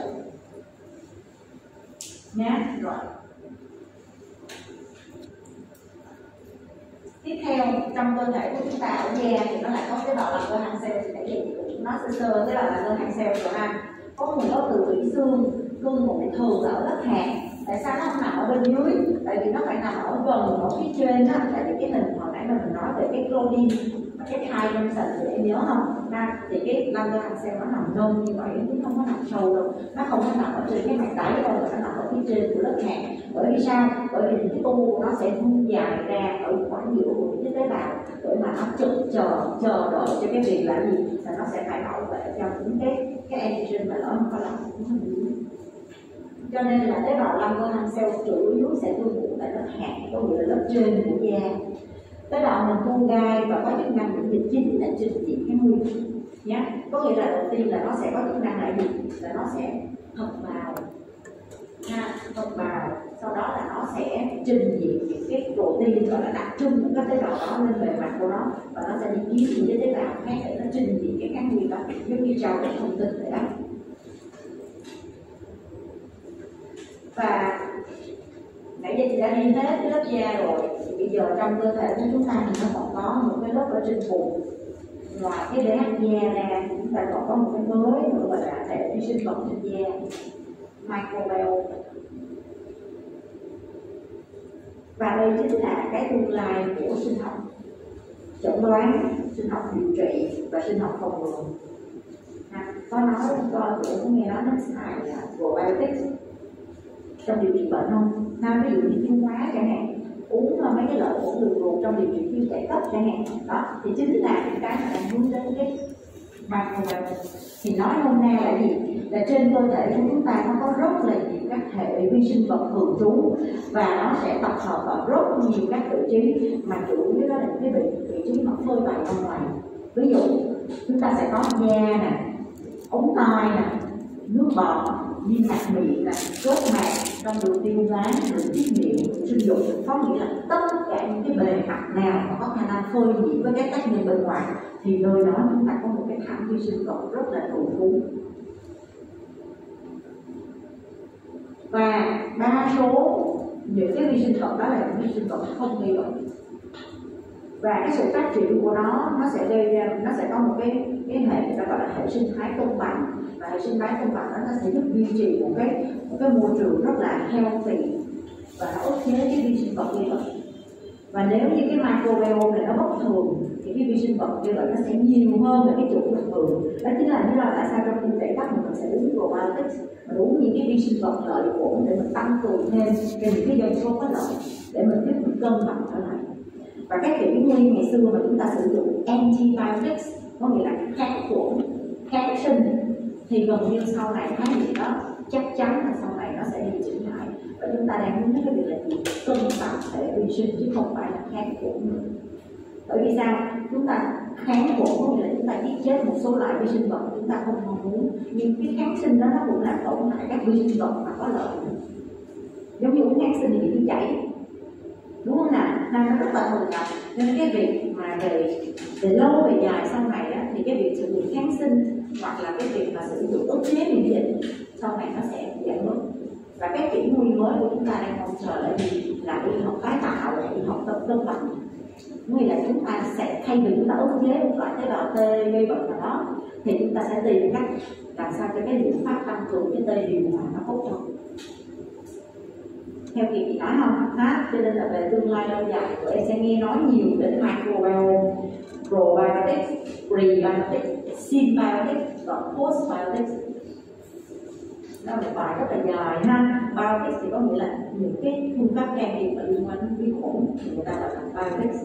nhá rồi. Tiếp theo, trong cơ thể của chúng ta ở da thì nó lại có cái bào là cơ hang xeo thì nãy giờ nó sơ sơ, cái là cơ hang xeo của anh. Có nguồn gốc từ tủy xương cưng một cái thường ở lớp hạt. Tại sao nó không nằm ở bên dưới? Tại vì nó phải nằm ở gần ở phía trên đó tại vì cái hình hồi nãy mà mình nói về cái protein và cái thai trong sạch thì em nhớ không? Ha thì cái lăng cơ hàng xeo nó nằm nông như vậy chứ không có nằm sâu đâu. Nó không có nằm ở trên cái mặt đáy đâu, mà nó nằm trên của lớp hạt bởi vì sao? Bởi vì cái tu nó sẽ thu dài ra ở khoảng giữa của cái tế bào. Để mà nó chờ chờ chờ đợi cho cái việc là gì? Là nó sẽ phải bảo vệ cho những cái cái antigen mà nó không có làm cho nên là tế bào lâm cơ hang cell chủ yếu sẽ tu ngụ tại lớp hạt có nghĩa là lớp trên của da. Tế bào mình thu gai và có chức năng miễn dịch chính là trình diện cái nguy nhé có nghĩa là đầu tiên là nó sẽ có chức năng là gì là nó sẽ hợp vào ha hợp vào sau đó là nó sẽ trình diện những cái protein gọi là đặc trưng của các tế bào đó lên bề mặt của nó. Và nó sẽ đi kiếm những cái tế bào khác để nó trình diện cái các nguyên đó, giống như trao đổi thông tin vậy đó. Và nãy giờ chị đã đi hết cái lớp da rồi. Thì bây giờ trong cơ thể của chúng ta thì nó còn có một cái lớp ở trên cùng ngoài cái pH da ra, chúng ta còn có một cái mới nữa gọi là hệ vi sinh vật trên da microbiome và đây chính là cái tương lai của sinh học. Chẩn đoán, sinh học điều trị và sinh học phòng ngừa. À, có nói có cũng nghe nói nó xài là probiotics trong điều trị bệnh không? Ha ví dụ như tiêu hóa chẳng hạn, uống mấy cái lợi uống đường ruột trong điều trị tiêu chảy cấp chẳng hạn. Đó, thì chính là những cái mà đang hướng đến cái microbiome thì nói hôm nay là gì? Là trên cơ thể của chúng ta nó có rất là nhiều các hệ vi sinh vật thường trú và nó sẽ tập hợp vào rất nhiều các vị trí mà chủ yếu đó là những cái vị vị trí nó phơi bày ra ngoài ví dụ, chúng ta sẽ có da nè, ống tai nè, nước bọt niêm mạc miệng là cốt mạc trong đường tiêu hóa đường tiết niệu sinh dục, có nghĩa là tất cả những cái bề mặt nào mà có khả năng phơi nhiễm với các tác nhân bên ngoài, thì nơi đó chúng ta có một cái thảm vi sinh cộng rất là trù phú. Và đa số những cái vi sinh cộng đó là những vi sinh cộng không gây bệnh. Và cái sự phát triển của nó nó sẽ gây ra, nó sẽ có một cái cái hệ, người ta gọi là hệ sinh thái cân bằng và hệ sinh thái cân bằng đó nó sẽ giúp duy trì một cái một cái môi trường rất là healthy và nó ức chế cái vi sinh vật như vậy và nếu như cái microbiome này nó bất thường, thì cái vi sinh vật như vậy nó sẽ nhiều hơn là cái chủng bình thường. Đó chính là lý do tại sao trong kinh tế các mình sẽ uống probiotics mình uống những cái vi sinh vật lợi bổ để mình tăng cường thêm cho những cái dân số có lợi, để mình tiếp tục cân bằng trở lại. Và các kiểu như ngày xưa mà chúng ta sử dụng antibiotics, có nghĩa là kháng khuẩn, kháng sinh thì gần như sau này khái gì đó chắc chắn là sau này nó sẽ điều chỉnh lại. Và chúng ta đang muốn cái việc là gì cân bằng để vi sinh chứ không phải là kháng khuẩn nữa. Bởi vì sao? Chúng ta kháng khuẩn có nghĩa là chúng ta giết chết một số loại vi sinh vật chúng ta không mong muốn. Nhưng cái kháng sinh đó nó cũng làm tổn hại các vi sinh vật mà có lợi. Giống như uống kháng sinh thì bị chảy đúng không nào? Nên nó rất là thường gặp nên cái việc mà về về lâu về dài sau này á, thì cái việc sử dụng kháng sinh hoặc là cái việc mà sử dụng ức chế miễn dịch sau này nó sẽ giảm bớt. Và cái kỹ nguyên mới của chúng ta đang mong chờ là gì? Là y học tái tạo, là y học tập cân bằng nghĩa là chúng ta sẽ thay vì chúng ta ức chế một loại tế bào T gây bệnh nào đó, thì chúng ta sẽ tìm cách làm sao cho cái liệu pháp tăng cường cái tê điều hòa nó tốt hơn theo kịp chị nói không? Đó, cho nên là về tương lai lâu dài tụi em sẽ nghe nói nhiều đến microbiome probiotics prebiotics, symbiotics và postbiotics. Đó là một bài rất là dài ha. Biotics thì có nghĩa là những cái phương pháp can thiệp mà liên quan đến vi khuẩn, người ta gọi là biotics.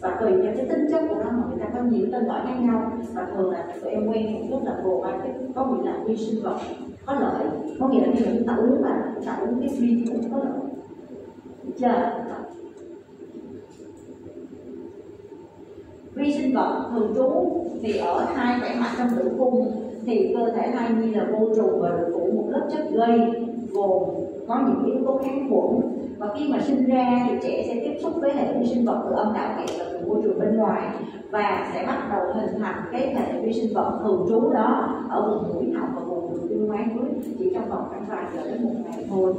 Và tùy theo cái tính chất của nó mà người ta có nhiều tên gọi khác nhau. Và thường là tụi em quen một chút là probiotics, có nghĩa là vi sinh vật có lợi, có nghĩa là khi chúng ta uống mà, chúng ta uống cái vi khuẩn có lợi. Chưa vi sinh vật thường trú thì ở hai khỏe mặt trong tử cung, thì cơ thể thai nhi là vô trùng và được phủ một lớp chất gây, gồm có những yếu tố kháng khuẩn. Và khi mà sinh ra thì trẻ sẽ tiếp xúc với hệ vi sinh vật từ âm đạo mẹ và từ môi trường bên ngoài và sẽ bắt đầu hình thành cái hệ vi sinh vật thường trú đó ở vùng mũi họng và vùng đường chỉ trong vòng khoảng vài giờ đến một ngày thôi.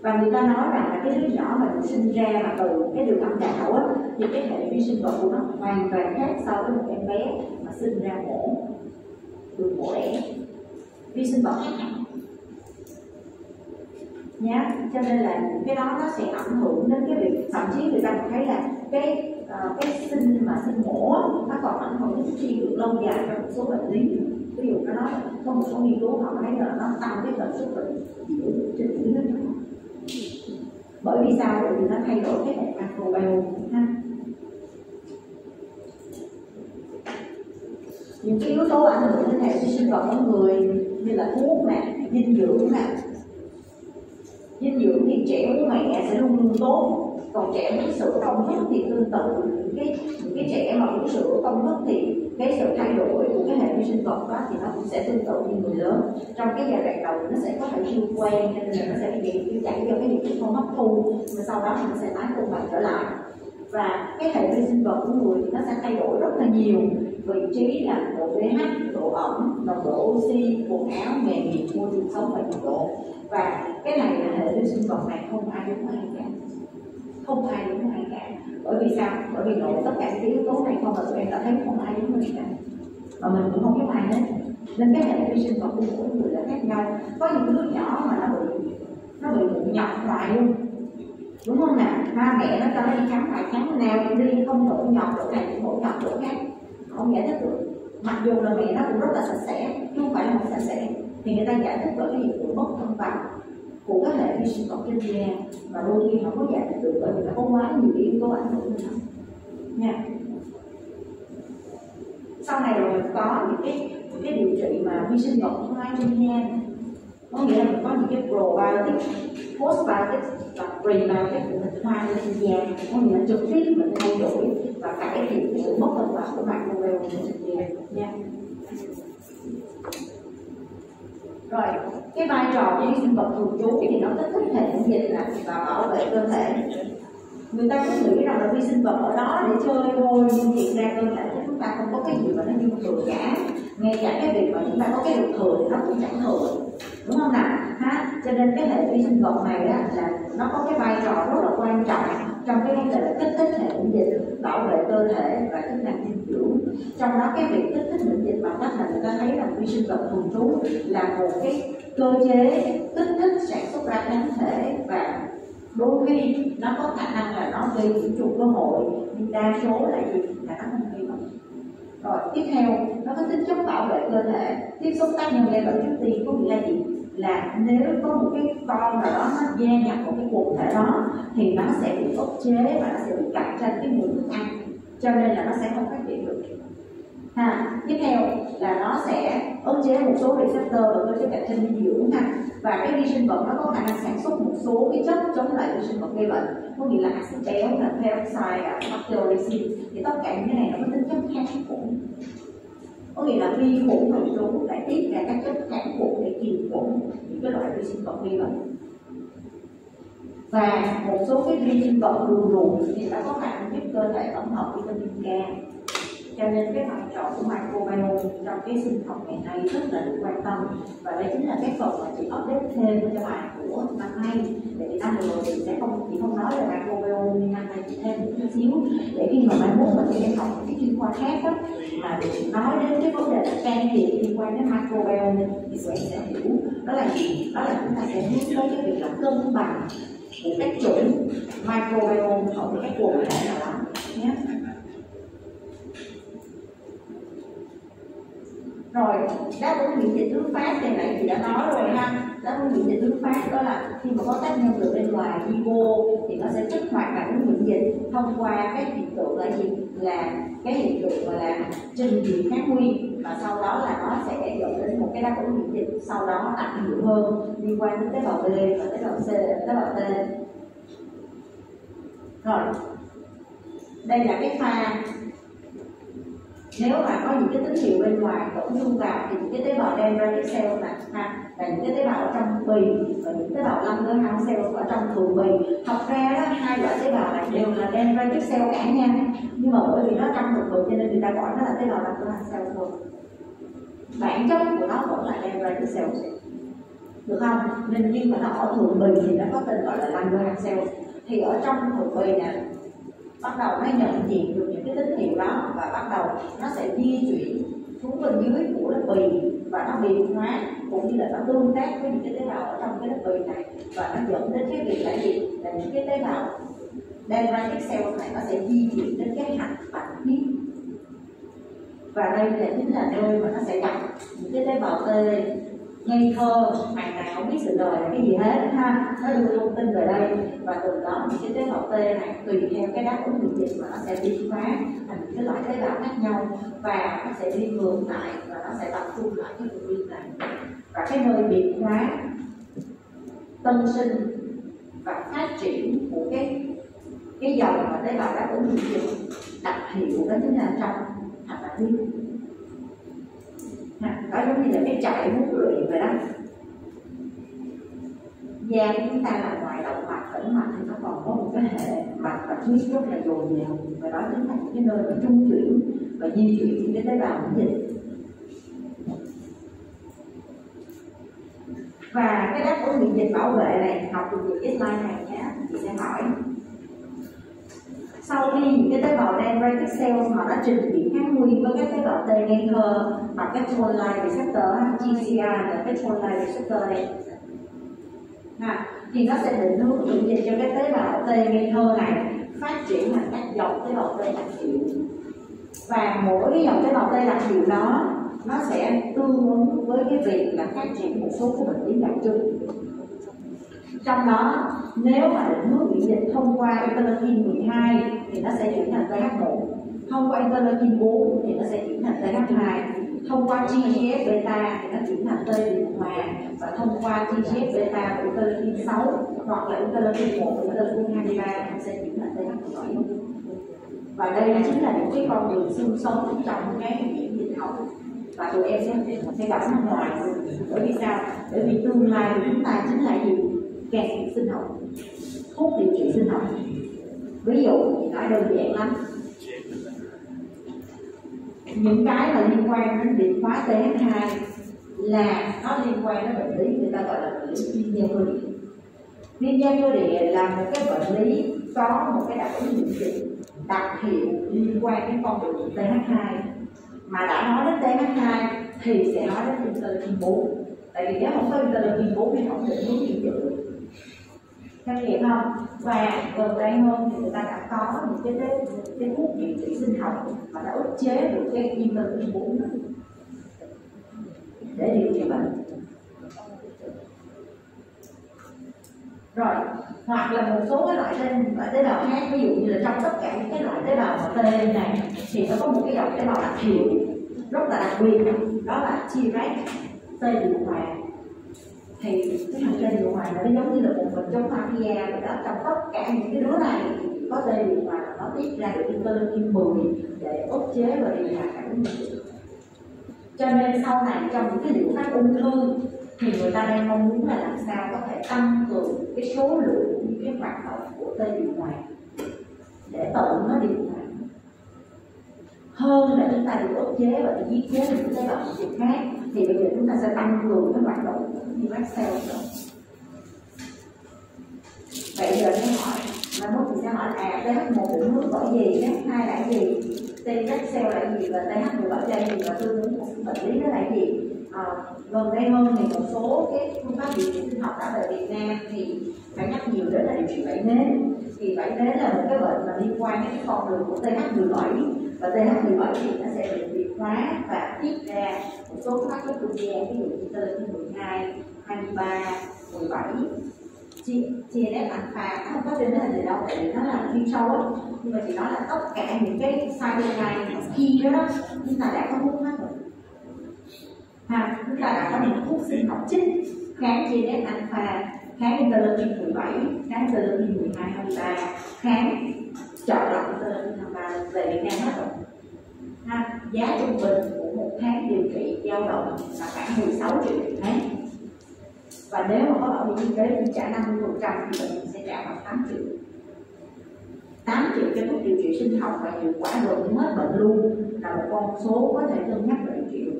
Và người ta nói rằng là cái đứa nhỏ mà được sinh ra mà từ cái đường âm đạo á thì cái hệ vi sinh vật của nó hoàn toàn khác so với một em bé mà sinh ra mổ đường mổ đẻ vi sinh vật khác hẳn nhá cho nên là cái đó nó sẽ ảnh hưởng đến cái việc thậm chí người ta còn thấy là cái uh, cái sinh mà sinh mổ nó còn ảnh hưởng đến suy được lâu dài trong một số bệnh lý ví dụ nó nói có một số nghiên cứu họ thấy là nó tăng cái tần suất bệnh trên dưới nó bởi vì sao? Bởi vì nó thay đổi cái hệ microbiome. Ha những cái yếu tố ảnh hưởng đến hệ vi sinh vật của người như là thuốc nè, dinh dưỡng nè. Dinh dưỡng thì trẻ của mẹ sẽ luôn luôn tốt, còn trẻ uống sữa công thức thì tương tự. Những cái những cái trẻ mà uống sữa công thức thì cái sự thay đổi của cái hệ vi sinh vật đó thì nó cũng sẽ tương tự như người lớn. Trong cái giai đoạn đầu nó sẽ có thể chưa quen nên là nó sẽ bị tiêu chảy do cái việc không hấp thu và sau đó nó sẽ tái cân bằng trở lại. Và cái hệ vi sinh vật của người thì nó sẽ thay đổi rất là nhiều vị trí là độ pH, độ ẩm, nồng độ oxy, quần áo, nghề nghiệp, môi trường sống và nhiệt độ. Và cái này là hệ vi sinh vật này không ai đúng ai cả. Không ai đúng ai bởi vì sao? Bởi vì nội tất cả những yếu tố này không là tụi em đã thấy không ai giống mình cả. Và mình cũng không giống ai hết. Nên cái hệ vi sinh vật của mỗi người là khác nhau. Có những đứa nhỏ mà nó bị nó bị mụn nhọt hoài luôn. Đúng không nào? Ba mẹ nó cho nó đi khám vài khám nào cũng đi, không nổi nhọt chỗ này cũng nổi nhọt chỗ khác. Không giải thích được. Mặc dù là mẹ nó cũng rất là sạch sẽ không phải là không sạch sẽ. Thì người ta giải thích bởi cái hiện tượng mất cân bằng của có thể vi sinh vật trên da và đôi khi không có giải thích được bởi vì nó có quá nhiều yếu tố ảnh hưởng đến nha. Sau này rồi có những cái những cái điều trị mà vi sinh vật ngay trên da có nghĩa là mình có những cái probiotic postbiotic và prebiotic của mình hoa lên trên da có nghĩa là trực tiếp mình thay đổi và cải thiện cái sự mất cân bằng của microbiome trên da nha. Rồi, cái vai trò của vi sinh vật thường trú thì nó kích thích hệ miễn dịch là và bảo vệ cơ thể. Người ta cứ nghĩ rằng là vi sinh vật ở đó để chơi thôi nhưng hiện ra cơ thể của chúng ta không có cái gì mà nó dư thừa cả ngay cả cái việc mà chúng ta có cái được thừa thì nó cũng chẳng thừa đúng không nào? Ha cho nên cái hệ vi sinh vật này á, là nó có cái vai trò rất là quan trọng trong cái vấn đề là kích thích hệ miễn dịch, bảo vệ cơ thể và chức năng dinh dưỡng. Trong đó cái việc kích thích miễn dịch bằng cách là người ta thấy rằng vi sinh vật thường trú là một cái cơ chế kích thích sản xuất ra kháng thể và đôi khi nó có khả năng là nó gây nhiễm trùng cơ hội, nhưng đa số là gì? Là nó không gây bệnh rồi, tiếp theo, nó có tính chất bảo vệ cơ thể. Tiếp xúc tác nhân gây bệnh trước tiên có nghĩa là gì? Là nếu có một cái con nào đó nó gia nhập một cái quần thể đó, thì nó sẽ bị ức chế và nó sẽ bị cạnh tranh cái nguồn thức ăn. Cho nên là nó sẽ không phát triển được. Ha, tiếp theo là nó sẽ ức chế một số receptor và cơ chế cạnh tranh dinh dưỡng ha. Và cái vi sinh vật nó có khả năng sản xuất một số cái chất chống lại vi sinh vật gây bệnh, có nghĩa là axit béo là peroxide là bactericin thì tất cả những cái này nó có tính chất kháng khuẩn có nghĩa là vi khuẩn nội trú lại tiết ra các chất kháng khuẩn để kiềm khuẩn những cái loại vi sinh vật vi bệnh và một số cái vi sinh vật đường ruột thì nó có khả năng giúp cơ thể tổng hợp vitamin K cho nên cái vai trò của microbiome trong cái sinh học ngày nay rất là được quan tâm. Và đây chính là cái phần mà chị update thêm cho bài của năm nay để chị năm vừa rồi chị sẽ không, chị không nói về microbiome nhưng năm nay chị thêm một chút xíu. Để khi mà mai mốt mà chị em học những cái chuyên khoa khác đó mà chị nói đến cái vấn đề can thiệp liên quan đến microbiome thì sẽ em sẽ hiểu. Đó là gì? Đó là chúng ta sẽ hướng tới cái việc là cân bằng của cách chuẩn microbiome ở một cái quần thể nào đó nhé. Rồi, đáp ứng miễn dịch thứ phát thì nãy chị đã nói rồi ha. Đáp ứng miễn dịch thứ phát đó là khi mà có tác nhân từ bên ngoài đi vô thì nó sẽ kích hoạt phản ứng miễn dịch thông qua cái hiện tượng là gì? Là cái hiện tượng gọi là trình diện kháng nguyên. Và sau đó là nó sẽ dẫn đến một cái đáp ứng miễn dịch, sau đó đặc hiệu hơn liên quan đến tế bào B và tế bào C, tế bào T. Rồi, đây là cái pha nếu mà có những cái tín hiệu bên ngoài tổn thương vào thì những cái tế bào đen dendritic cell là ha là những cái tế bào ở trong bì và những tế bào lông Langerhans cell ở trong thường bì. Thật ra đó, hai loại tế bào này đều là dendritic cell cả nha nhưng mà bởi vì nó trong thường bì cho nên người ta gọi nó là tế bào Langerhans cell thôi. Bản chất của nó vẫn là dendritic cell. Được không? Nên nhưng mà nó ở thường bì thì nó có tên gọi là Langerhans cell. Thì ở trong thường bì nè, bắt đầu nó nhận diện được tín hiệu đó và bắt đầu nó sẽ di chuyển xuống bên dưới của lớp bì và nó biến hóa cũng như là nó tương tác với những cái tế bào ở trong cái lớp bì này và nó dẫn đến cái việc là gì là những cái tế bào dendritic cell này nó sẽ di chuyển đến cái hạch bạch huyết và đây là chính là nơi mà nó sẽ gặp những cái tế bào T ngây thơ hoàn toàn không biết sự đời là cái gì hết, ha. Nó đưa thông tin về đây, và từ đó những cái tế bào T này tùy theo cái đáp ứng miễn dịch mà nó sẽ biến hóa thành những cái loại tế bào khác nhau, và nó sẽ đi ngược lại, và nó sẽ tập trung lại cái vùng này. Và cái nơi biến hóa, tân sinh và phát triển của cái cái dòng mà tế bào đáp ứng miễn dịch đặc hiệu đó chính là trong hạt bạch huyết đó giống như là cái chảy muốn luyện vậy đó. Da của chúng ta là ngoài động mạch tĩnh mạch thì nó còn có một cái hệ mạch và huyết rất là dồi dào. Và đó chính là những cái nơi mà trung chuyển và di chuyển những cái tế bào miễn dịch. Và cái đáp ứng miễn dịch bảo vệ này, học từ những cái slide này nhé chị sẽ hỏi sau khi những cái tế bào dendritic cells mà đã trình diễn kháng nguyên với các tế bào T gen thơ bằng cái toll line receptor TCR là cái toll line receptor này à, thì nó sẽ định hướng miễn dịch cho cái tế bào T ngay thơ này phát triển thành các dòng tế bào T đặc hiệu. Và mỗi cái dòng tế bào T đặc hiệu đó nó sẽ tương ứng với cái việc là phát triển một số cái bệnh lý đặc trưng trong đó, nếu mà định hướng miễn dịch thông qua interleukin 12 thì nó sẽ chuyển thành TH1 thông qua interleukin 4 thì nó sẽ chuyển thành TH2 thông qua TGF beta thì nó chuyển thành T điều hòa và thông qua TGF beta của interleukin 6 hoặc là interleukin 1 của interleukin 23 thì nó sẽ chuyển thành TH7 và đây chính là những cái con đường xương sống trong cái miễn dịch học. Và tụi em sẽ sẽ gặp ra ngoài bởi vì sao? Bởi vì tương lai của chúng ta chính là gì? Kẹt sinh học. Thuốc điều trị sinh học. Ví dụ thì nói đơn giản lắm. Những cái mà liên quan đến việc khóa TH2 là nó liên quan đến bệnh lý người ta gọi là bệnh lý viêm da cơ địa. Viêm da cơ địa là một cái bệnh lý có một cái đặc ứng miễn dịch đặc hiệu liên quan đến con đường TH2 mà đã nói đến TH2 thì sẽ nói đến interleukin 4 tại vì nếu không có interleukin 4 thì không thể hướng miễn dịch doanh nghiệp không và gần đây hơn thì người ta đã có những cái cái, cái thuốc điều trị sinh học mà đã ức chế được cái interleukin 4 để điều trị bệnh. Rồi hoặc là một số cái loại tên loại tế bào khác ví dụ như là trong tất cả những cái loại tế bào t này thì nó có một cái dòng tế bào đặc hiệu rất là đặc biệt đó là T-rex T điều hòa thì cái hành trình điều hòa nó giống như là một mình trong mafia và đó trong tất cả những cái đứa này. Có thể điều hòa nó tiết ra được interleukin 10 để ức chế và điều hòa phản ứng cho nên sau này trong những cái liệu pháp ung thư, thì người ta đang mong muốn là làm sao có thể tăng cường cái số lượng, những cái hoạt động của tê điều hòa để tự nó điều hòa hơn là chúng ta được ức chế và bị giết chết những tế bào miễn khác thì bây giờ chúng ta sẽ tăng cường cái hoạt động như các cell rồi. Vậy giờ mới hỏi mà mốt thì sẽ hỏi à TH một định hướng bởi gì th hai là gì? T các cell là gì và TH 17 là gì? Và tương ứng của bệnh lý nó là gì? À, gần đây hơn thì một số cái phương pháp điều trị sinh học đã về Việt Nam thì phải nhắc nhiều đến là điều trị bảy nến. Thì bảy nến là một cái bệnh mà liên quan đến cái con đường của TH17 và TH17 thì nó sẽ bị biệt hóa và tiết ra một số các cái trung gian ví dụ như TH12, 23, 17 TNF alpha không có trên hình gì đâu tại vì nó là chuyên sâu ấy nhưng mà chỉ nói là tất cả những cái cytokine khi đó đó chúng ta đã có thuốc hết rồi. Ha chúng ta đã có những thuốc sinh học chính kháng TNF alpha kháng interleukin 17 kháng interleukin 12 23 kháng chọn lọc tên 23 về Việt Nam hết rồi. Ha, giá trung bình của một tháng điều trị dao động là khoảng 16 triệu một tháng. Và nếu mà có bảo hiểm y tế thì trả 50 phần trăm thì bệnh sẽ trả khoảng 8 triệu. 8 triệu cho thuốc điều trị sinh học và hiệu quả gần hết bệnh luôn là một con số có thể cân nhắc và điều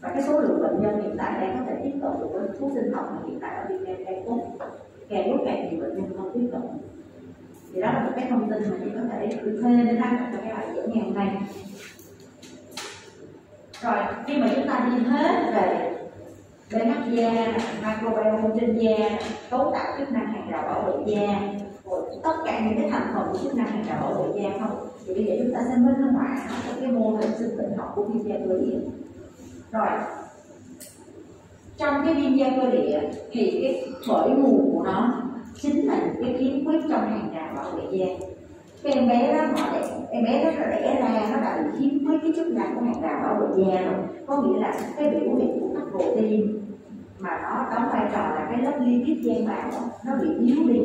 và cái số lượng bệnh nhân hiện tại đang có thể tiếp cận được với thuốc sinh học mà hiện tại ở Việt Nam đang tốt càng lúc càng nhiều bệnh nhân không tiếp cận thì đó là một cái thông tin mà chị có thể được thêm đăng cho cái bài diễn ngày hôm nay rồi, khi mà chúng ta đi hết về pH da, microbiome trên da, cấu tạo chức năng hàng rào bảo vệ da, rồi tất cả những cái thành phần của chức năng hàng rào bảo vệ da không? Thì bây giờ chúng ta sẽ minh họa cái mô hình sinh bệnh học của viêm da cơ địa. Rồi, trong cái viêm da cơ địa thì cái khởi nguồn của nó chính là những cái khiếm khuyết trong hàng rào bảo vệ da. Cái em bé đó họ để em bé đó nó đẻ ra nó đã bị khiếm khuyết cái chức năng của hàng rào bảo vệ da rồi. Có nghĩa là cái biểu hiện của các protein mà nó đóng vai trò là cái lớp lipid gian bào nó bị yếu đi.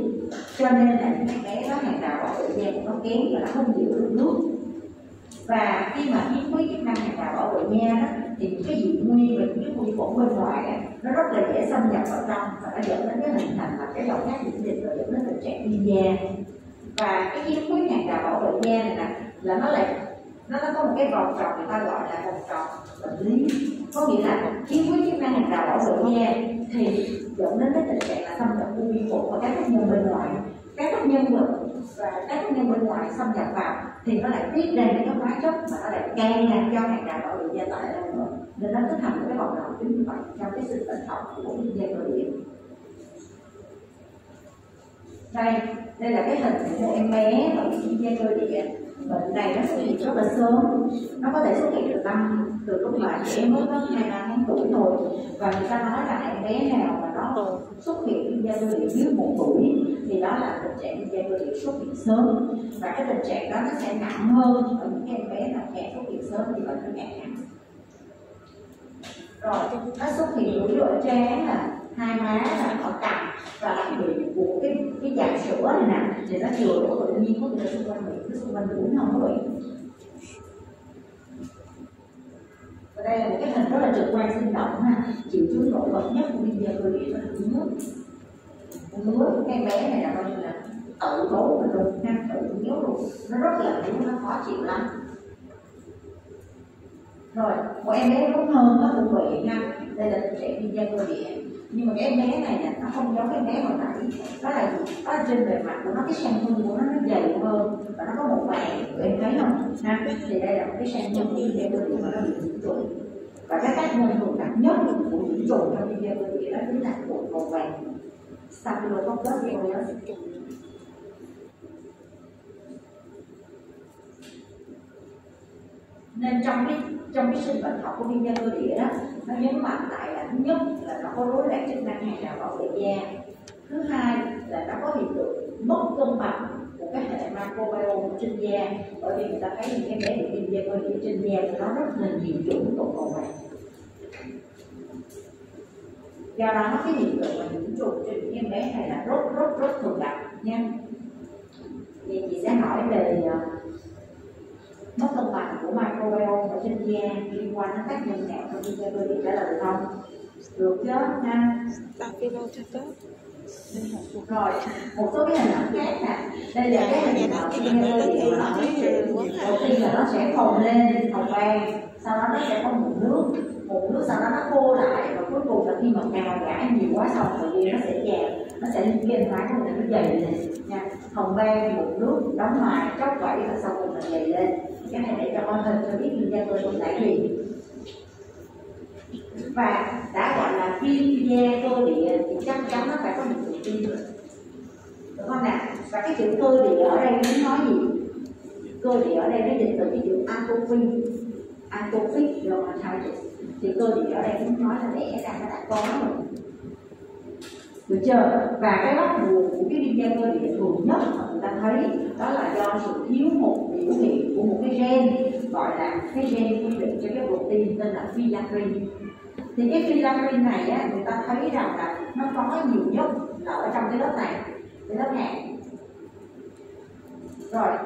Cho nên là những bé đó hàng rào bảo vệ da của nó kém và nó không giữ được nước. Và khi mà khiếm khuyết chức năng hàng rào bảo vệ da đó thì những cái dị nguyên và những cái vi khuẩn bên ngoài đó, nó rất là dễ xâm nhập vào trong và nó dẫn đến cái hình thành là cái độc giác miễn dịch và dẫn đến tình trạng viêm da. Và cái khiếm khuyết hàng rào bảo vệ da này là là nó lại nó, nó có một cái vòng tròn người ta gọi là vòng tròn bệnh lý. Có nghĩa là khiếm khuyết chức năng hàng rào bảo vệ da thì dẫn đến cái tình trạng là xâm nhập của vi khuẩn và các tác nhân bên ngoài. Các tác nhân và các tác nhân bên ngoài xâm nhập vào thì nó lại tiết ra những cái hóa chất mà nó lại gây làm cho hàng rào bảo vệ da tại lên nữa nên nó tích thành một cái vòng tròn chính như vậy trong cái sự bệnh trọng của da cơ địa đây đây là cái hình của một em bé ở da cơ địa bệnh này nó xuất hiện rất là sớm. Nó có thể xuất hiện từ năm, từ lúc mà trẻ mới có hai, ba tháng tuổi thôi. Và người ta nói là em bé nào mà nó xuất hiện da cơ địa dưới một tuổi, thì đó là tình trạng da cơ địa xuất hiện sớm. Và cái tình trạng đó nó sẽ nặng hơn ở những em bé nào trẻ xuất hiện sớm thì bệnh nó càng nặng rồi nó xuất hiện rủi ở trán là hai má là ở cằm và đặc biệt của cái cái dạng sữa này nè, thì nó chừa đổ tự nhiên có thể xung quanh miệng nó xung quanh mũi không có bị và đây là một cái hình rất là trực quan, sinh động ha. Triệu chứng nổi bật nhất của viêm da cơ địa là ngứa ngứa cái bé này là coi như là tự đổ mình luôn ha tự nhớ luôn. Nó rất là nó khó chịu lắm rồi một em bé lớn hơn nó cũng vậy ha đây là trẻ trạng viêm da cơ địa nhưng mà cái em bé này nè nó không giống cái em bé hồi nãy đó là đó là trên bề mặt của nó cái sang hương của nó nó dày hơn và nó có một vàng em thấy không ha thì đây là một cái sang hương viêm da cơ địa mà nó bị nhiễm trùng và cái tác nhân thường gặp nhất của nhiễm trùng trong viêm da cơ địa đó chính là bột màu vàng Staphylococcus aureus nên trong cái trong cái sinh bệnh học của viêm da cơ địa đó, nó nhấn mạnh lại là thứ nhất là nó có rối loạn chức năng hàng rào bảo vệ da. Thứ hai là nó có hiện tượng mất cân bằng của các hệ microbiome trên da. Bởi vì người ta thấy những cái bé bị viêm da cơ địa trên da thì nó rất là nhiều chủng tụ cầu vàng do đó cái hiện tượng mà nhiễm trùng trên những em bé này là rất rất rất thường gặp nha. Thì chị sẽ hỏi về ờ, mất cân bằng của microbiome ở trên da liên quan đến tác nhân nào trong da cơ địa trả lời được không? Được chứ ha rồi. Một số cái hình ảnh khác nè. Đây là cái hình ảnh cái da cơ địa mà đầu tiên là nó sẽ phồng lên màu vàng sau đó nó sẽ có mụn nước. Mụn nước sau đó nó khô lại và cuối cùng là khi mà cào gãi nhiều quá sau thời gian nó sẽ dàn nó sẽ liên kết hóa nó dày lên nha. Hồng vang mụn nước đóng lại chóc vảy và sau cùng là dày lên cái này để cho con hình cho biết mình da cơ địa là gì và đã gọi là viêm da cơ địa thì chắc chắn nó phải có một chữ kim đúng không nào? Và cái chữ cơ địa ở đây muốn nói gì? Cơ địa ở đây nó dịch từ cái chữ atophy atophic dermatitis thì cơ địa ở đây muốn nói là đẻ ra nó đã có rồi được chưa? Và cái bắt nguồn của cái viêm da cơ địa thường nhất mà người ta thấy đó là do sự thiếu một biểu hiện của một cái gen gọi là cái gen quy định cho cái protein tên là filaggrin thì cái filaggrin này á, người ta thấy rằng là nó có nhiều nhất là ở trong cái lớp này cái lớp này. Rồi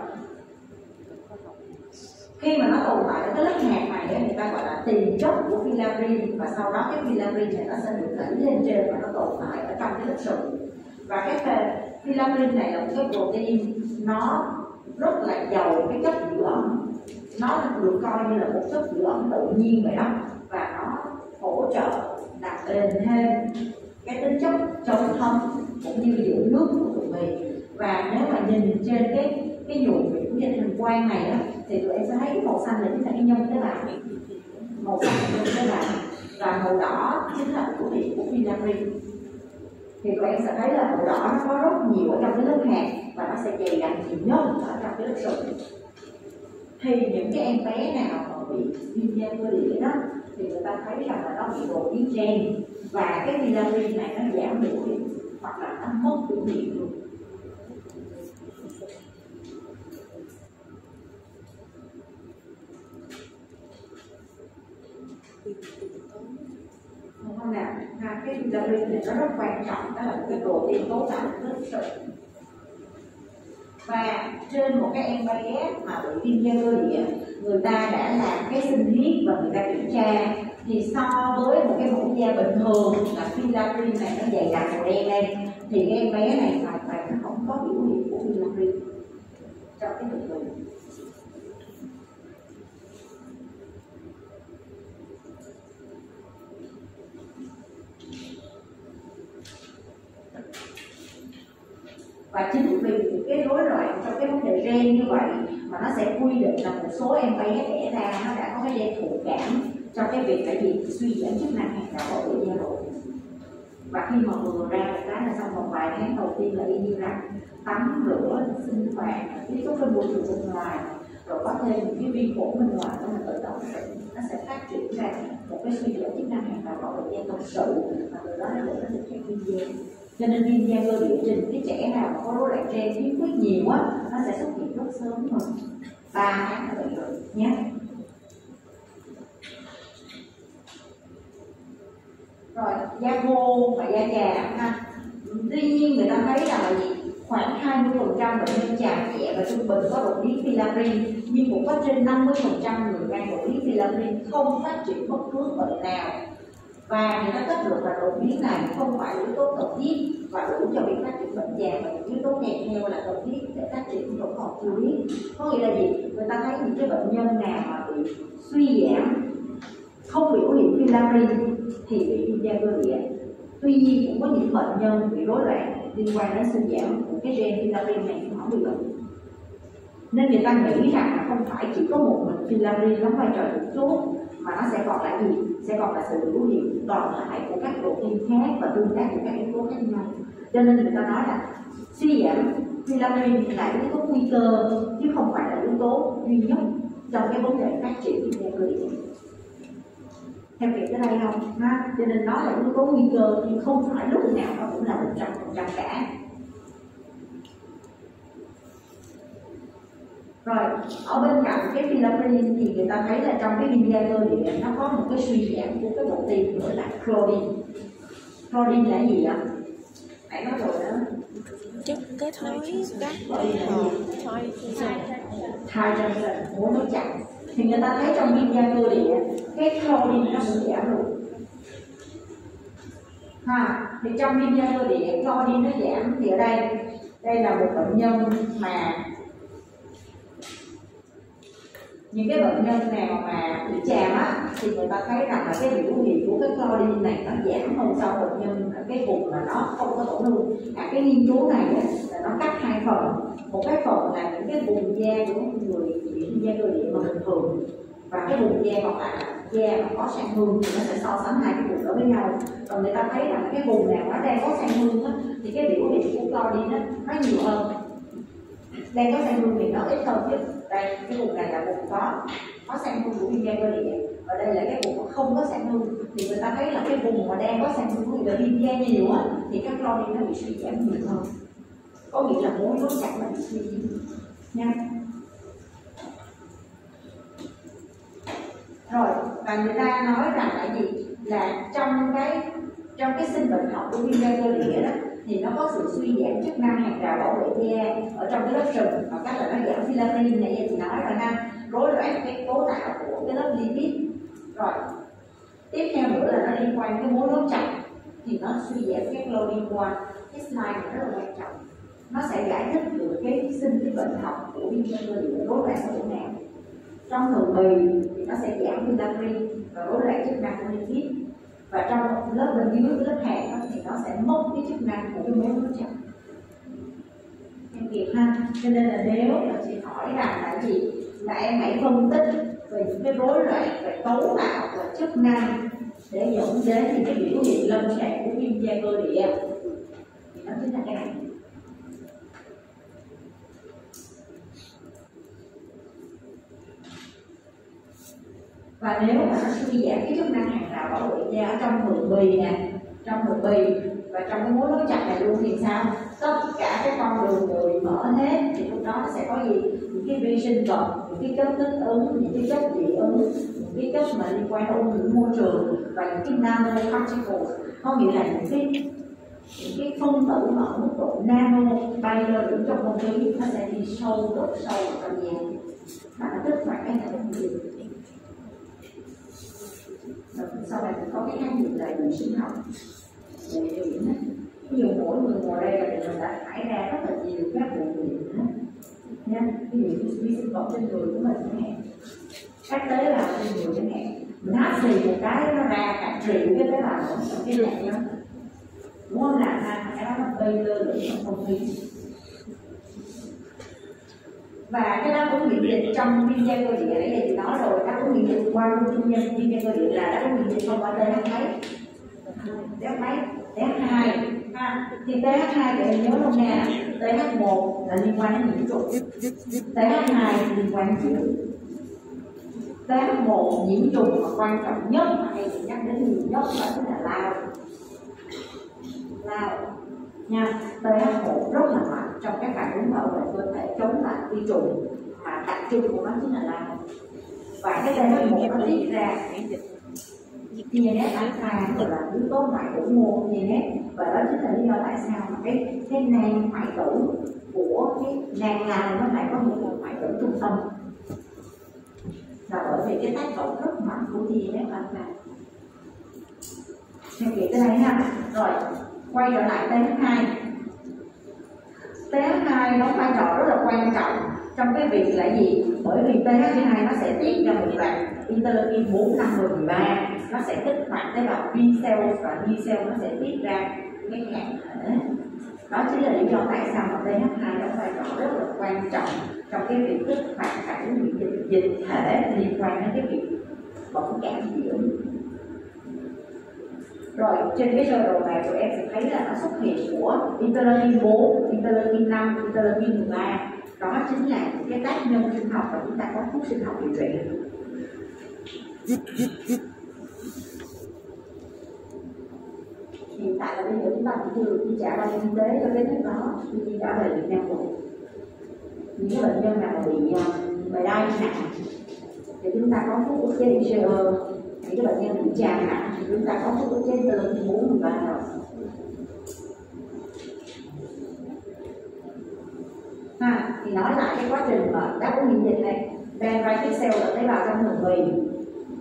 khi mà nó tồn tại ở cái lớp hạt này thì người ta gọi là tiền chất của filarin. Và sau đó cái filarin này nó sẽ được đẩy lên trên và nó tồn tại ở trong cái lớp sụn và cái filarin này là một cái protein, nó rất là giàu cái chất giữ ẩm nó được coi như là một chất giữ ẩm tự nhiên vậy đó. Và nó hỗ trợ làm bền thêm cái tính chất chống thâm cũng như giữ nước của tụi mình. Và nếu mà nhìn trên cái cái nhuộm của trên hình quang này đó thì tụi em sẽ thấy cái màu xanh là chính là cái nhân tế bào màu xanh là nhân tế bào và màu đỏ chính là của vị của vinagre thì tụi em sẽ thấy là màu đỏ nó có rất nhiều ở trong cái lớp hạt và nó sẽ dày dặn nhiều nhất ở trong cái lớp sụn thì những cái em bé nào mà bị viêm da cơ địa đó, thì người ta thấy rằng là nó bị đột biến gen và cái vinagre này nó giảm biểu hiện hoặc là nó mất biểu hiện luôn. Không nào? Ha cái vitamin này nó rất quan trọng. Đó là một cái protein cấu tạo rất sự. và trên một cái em bé mà bị viêm da cơ địa người ta đã làm cái sinh thiết và người ta kiểm tra. Thì so với một cái mẫu da bình thường là filarin này nó dày đặc màu đen lên, thì cái em bé này hoàn toàn nó không có biểu hiện của filarin trong cái thực bệnh và chính vì những cái rối loạn trong cái vấn đề gen như vậy mà nó sẽ quy định là một số em bé đẻ ra nó đã có cái gen thụ cảm trong cái việc cái gì suy giảm chức năng hạt đạo bảo vệ da rồi và khi mà vừa ra một cái là xong một vài tháng đầu tiên là y như rằng tắm rửa, sinh hoạt, tiếp xúc với môi trường bên ngoài, rồi có thêm những cái vi khuẩn bên ngoài đó là tự động nó sẽ phát triển ra một cái suy giảm chức năng hạt đạo bảo vệ da thực sự và từ đó nó dẫn đến những cái viêm cho nên viêm da cơ địa trình, cái trẻ nào có rối loạn gen khiếm khuyết nhiều á nó sẽ xuất hiện rất sớm rồi ba tháng là vậy rồi nhé. Rồi, da khô và da già ha. Tuy nhiên người ta thấy rằng là gì khoảng 20 phần trăm bệnh nhân già nhẹ và trung bình có đột biến filarin nhưng cũng có trên 50 phần trăm người mang đột biến filarin không phát triển bất cứ bệnh nào và người ta kết luận là đột biến này không phải yếu tố cần thiết và đủ cho việc phát triển bệnh già và những yếu tố kèm theo là cần thiết để phát triển vẫn còn chưa biết có nghĩa là gì? Người ta thấy những cái bệnh nhân nào mà bị suy giảm, không biểu hiện filamin thì bị viêm da cơ địa tuy nhiên, cũng có những bệnh nhân bị rối loạn liên quan đến suy giảm của cái gen filamin này cũng không bị bệnh. Nên người ta nghĩ rằng là không phải chỉ có một mình filamin đóng vai trò chủ chốt mà nó sẽ còn là gì? Sẽ còn là sự biểu hiện còn lại của các protein khác và tương tác của các yếu tố khác nhau. Cho nên người ta nói là suy giảm filamin là yếu tố nguy cơ, chứ không phải là yếu tố duy nhất trong cái vấn đề phát triển của da người. theo kịp tới đây không? Ha cho nên nó là yếu tố nguy cơ nhưng không phải lúc nào nó cũng là một trăm phần trăm cả. Rồi ở bên cạnh cái filamin thì người ta thấy là trong cái cơ địa nó có một cái suy giảm của cái protein nữa là chlorin chlorin là gì ạ? Nãy nói rồi đó. Chất cái thói các thói hydrogen muốn nó chặn thì người ta thấy trong cơ địa cái chlorin nó cũng giảm luôn. Ha thì trong viêm da cơ địa chlorin nó giảm. Thì ở đây đây là một bệnh nhân mà những cái bệnh nhân nào mà bị chàm á thì người ta thấy rằng là cái biểu hiện của cái chlorin này nó giảm hơn so bệnh nhân cái vùng mà nó không có tổn thương. À cái nghiên cứu này á, là nó cắt hai phần. Một cái phần là những cái vùng da của người bị da cơ địa mà bình thường và cái vùng da còn lại là da mà có sang hương thì nó sẽ so sánh hai cái vùng đó với nhau. Còn người ta thấy rằng cái vùng nào nó đang có sang hương á, thì cái biểu hiện của co á, nó nhiều hơn đang có sang hương thì nó ít hơn chứ. Đây, cái vùng này là vùng có có sang hương của viêm gan cơ địa và đây là cái vùng không có sang hương thì người ta thấy là cái vùng mà đang có sang hương của người viêm da nhiều á, thì các chlorin nó bị suy giảm nhiều hơn. Có nghĩa là muốn nó chặt nó bị suy giảm nha. Rồi, và người ta nói rằng là gì? Là trong cái trong cái sinh bệnh học của viêm gan cơ địa đó thì nó có sự suy giảm chức năng hàng rào bảo vệ da ở trong cái lớp sừng. Và cách là nó giảm filamin này thì nói rồi ha rối loạn cái cấu tạo của cái lớp lipid. Rồi, tiếp theo nữa là nó liên quan cái mối nối chặt, thì nó suy giảm các lô liên quan. Cái slide này rất là quan trọng. Nó sẽ giải thích được cái sinh cái bệnh học của viêm gan cơ địa rối loạn của não. Trong thường bì thì nó sẽ giảm vitamin và rối loạn chức năng của lipid và trong lớp bên dưới lớp hạt đó, thì nó sẽ mất cái chức năng của cái mối nối chặt. Em kịp ha? Cho nên là nếu là chị hỏi rằng là gì? Là em hãy phân tích về những cái rối loạn về cấu tạo và chức năng để dẫn đến những cái biểu hiện lâm sàng của viêm da cơ địa. Thì nó chính là cái này. Và nếu mà nó suy giảm cái chức năng hàng rào bảo vệ da ở trong thượng bì nè, trong thượng bì và trong cái mối nối chặt này luôn thì sao? Tất cả cái con đường đều bị mở hết thì lúc đó nó sẽ có gì? Những cái vi sinh vật, những cái chất kích ứng, những cái chất dị ứng, những cái chất mà liên quan đến ô nhiễm môi trường và những cái nanoparticles có nghĩa là những cái những cái phân tử mà ở mức độ nano bay lên trong không khí, nó sẽ đi sâu độ sâu vào trong da. Và nó kích hoạt cái hệ thống sau này cũng có cái khái niệm là bệnh sinh học? Để vụ nhiễm ví dụ mỗi người ngồi đây là mình đã thải ra rất là nhiều các bộ vụ nhiễm nha, ví dụ như vi sinh vật trên người của mình chẳng hạn. Các tế bào trên người chẳng hạn. Mình hát xì một cái nó ra cả triệu cái tế bào cái này đó đúng không? Là ha cái đó nó bay lơ lửng trong không khí và cái đáp ứng miễn dịch trong viêm da cơ địa. Nãy giờ chị nói rồi đáp ứng miễn dịch qua viêm da viêm da cơ địa là đáp ứng miễn dịch thông qua TH mấy? TH mấy? Th hai. Ha, thì TH2 thì em nhớ luôn nè? Th một là liên quan đến nhiễm trùng. Th hai liên quan đến nhiễm TH1 nhiễm trùng mà quan trọng nhất mà hay nhắc đến nhiều nhất đó chính là lao. Lao nha TH1 rất là mạnh trong các phản ứng bảo vệ cơ thể chống lại vi trùng mà đặc trưng của nó chính là lao và cái TH1 nó tiết ra TNF alpha là yếu tố ngoại tử môn TNF và đó chính là lý do tại sao mà cái cái nang hoại tử của cái nang lao nó lại có một hoại tử trung tâm là bởi vì cái tác động rất mạnh của TNF alpha theo kịp tới đây ha rồi quay trở lại TH2 TH2 đóng vai trò rất là quan trọng trong cái việc là gì? Bởi vì TH2 nó sẽ tiết ra một loạt interleukin 4, 5, 10, 13 nó sẽ kích hoạt tế bào B cell và B cell nó sẽ tiết ra cái kháng thể. Đó chính là lý do tại sao mà TH2 đóng vai trò rất là quan trọng trong cái việc kích hoạt phản ứng miễn dịch dịch thể liên quan đến cái việc bỏng cảm dưỡng rồi trên cái sơ đồ này tụi em sẽ thấy là nó xuất hiện của interleukin 4, interleukin 5, interleukin 13 đó chính là những cái tác nhân sinh học và chúng ta có thuốc sinh học điều trị. Hiện tại là bây giờ chúng ta cũng chưa được chi trả bảo hiểm y tế cho cái thứ đó khi chi trả về Việt Nam rồi. Những bệnh nhân nào mà bị à, bệnh đai nặng thì chúng ta có thuốc ức chế ICE thì cái bệnh nhân bị tràn nặng thì chúng ta có thuốc ức chế interleukin 4 13 rồi ha thì nói lại cái quá trình mà đáp ứng miễn dịch này dendritic cell là tế bào trong đường bì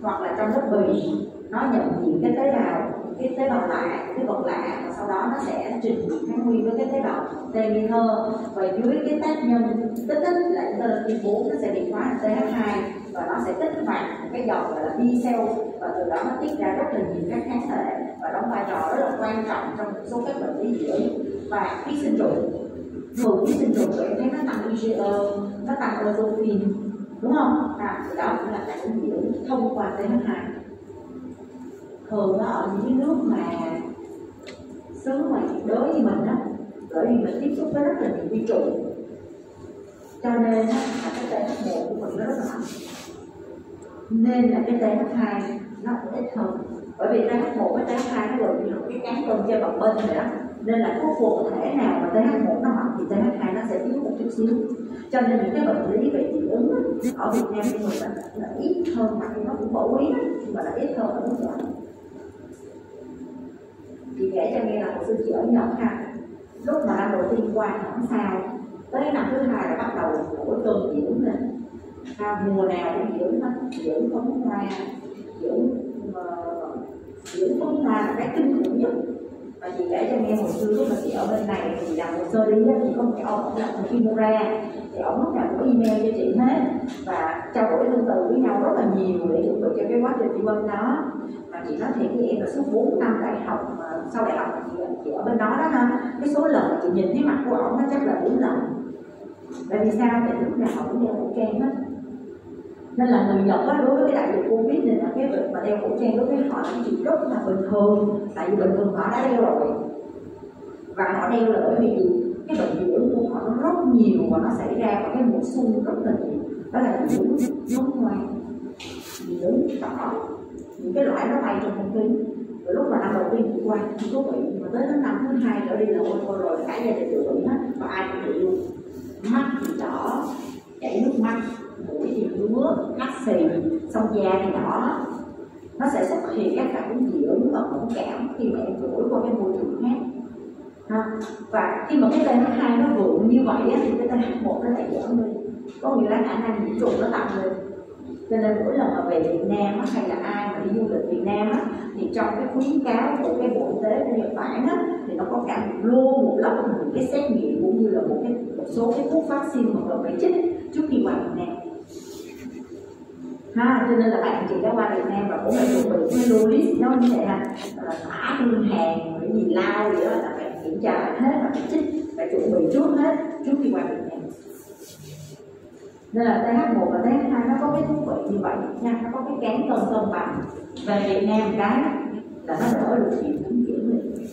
hoặc là trong lớp bì nó nhận diện cái tế bào, cái tế bào lạ, cái vật lạ, và sau đó nó sẽ trình kháng nguyên với cái tế bào T thơ và dưới cái tác nhân kích thích là interleukin 4 nó sẽ bị hóa TH2 và nó sẽ kích hoạt cái dòng gọi là B cell và từ đó nó tiết ra rất là nhiều các kháng thể. Và đóng vai trò rất là quan trọng trong một số các bệnh lý dị ứng. Và ký sinh trùng. Thường ký sinh trùng tụi em thấy nó tăng IgE nó tăng eosinophil đúng không? À thì đó cũng là phản ứng dị ứng thông qua TH2 thường nó ở những nước mà xứ ngoài nhiệt đới như mình á, bởi vì mình tiếp xúc với rất là nhiều vi trùng. Cho nên là cái TH1 của mình nó rất là mạnh nên là cái TH2 nó cũng ít hơn. Bởi vì TH1 với TH2 nó gần như là cái cán cân chơi bằng bên rồi đó. Nên là có phụ thể nào mà TH1 nó mạnh thì TH2 nó sẽ yếu một chút xíu. Cho nên những cái bệnh lý về dị ứng ở Việt Nam thì người ta là ít hơn mặc dù nó cũng phổ biến, nhưng mà là ít hơn ở nước ngoài. Chị kể cho nghe là hồi xưa chị ở Nhật ha, lúc mà năm đầu tiên qua không sao. Tới năm thứ hai là bắt đầu mỗi dị ứng lên à, mùa nào cũng dưỡng hết dưỡng phấn hoa à. dưỡng uh, dưỡng phấn hoa là cái kinh khủng nhất. Và chị kể cho nghe hồi xưa lúc mà chị ở bên này thì làm hồ sơ đi thì có một cái ông làm một Kimura. Thì ông lúc nào cũng email cho chị hết. Và trao đổi tương tự với nhau rất là nhiều để chuẩn bị cho cái quá trình đi bên đó. Mà chị nói thiệt với em là suốt 4 năm đại học mà sau đại học chị, chị ở bên đó đó ha cái số lần mà chị nhìn thấy mặt của ông nó chắc là bốn lần. Tại vì sao? Tại lúc nào cũng đeo khẩu trang hết nên là người Nhật đó, đối với cái đại dịch Covid này là cái việc mà đeo khẩu trang đối với họ là chuyện rất là bình thường. Tại vì bình thường họ đã đeo rồi. Và họ đeo là bởi vì cái bệnh dị ứng của họ nó rất nhiều và nó xảy ra vào cái mùa xuân rất là nhiều. Đó là dưỡng nóng ngoan ứng đỏ những cái loại nó bay trong không khí. Rồi lúc mà năm đầu tiên chị qua không có bị mà tới tháng năm thứ hai trở đi là ôi thôi rồi cả gia đình đều bị hết và ai cũng bị luôn. Mắt thì đỏ chảy nước mắt mũi thì ngứa hắt xì xong da thì đỏ nó sẽ xuất hiện các phản ứng dị ứng và phản cảm khi mà em đổi qua cái môi trường khác. Ha. và khi mà cái TH2 nó vượng như vậy á, thì cái TH1 nó lại giảm đi. Có nghĩa là khả năng nhiễm trùng nó tăng lên. Cho nên mỗi lần mà về Việt Nam á, hay là ai mà đi du lịch Việt Nam á, thì trong cái khuyến cáo của cái bộ y tế của Nhật Bản á, thì nó có cả một lô một lốc một cái xét nghiệm cũng như là một cái một số cái thuốc vaccine mà cần phải chích trước khi vào Việt Nam ha, cho nên là bạn chị đã qua Việt Nam và cũng phải chuẩn bị cái lô list nó như vậy ha. Là thả ngân hàng cái gì lao gì đó là phải kiểm tra hết và phải chích phải chuẩn bị trước hết, trước khi qua Việt Nam. Nên là TH1 và TH2 nó có cái thú vị như vậy nha. Nó có cái cán cân cân bằng. Về Việt Nam cái là nó đỡ được triệu chứng kiểu này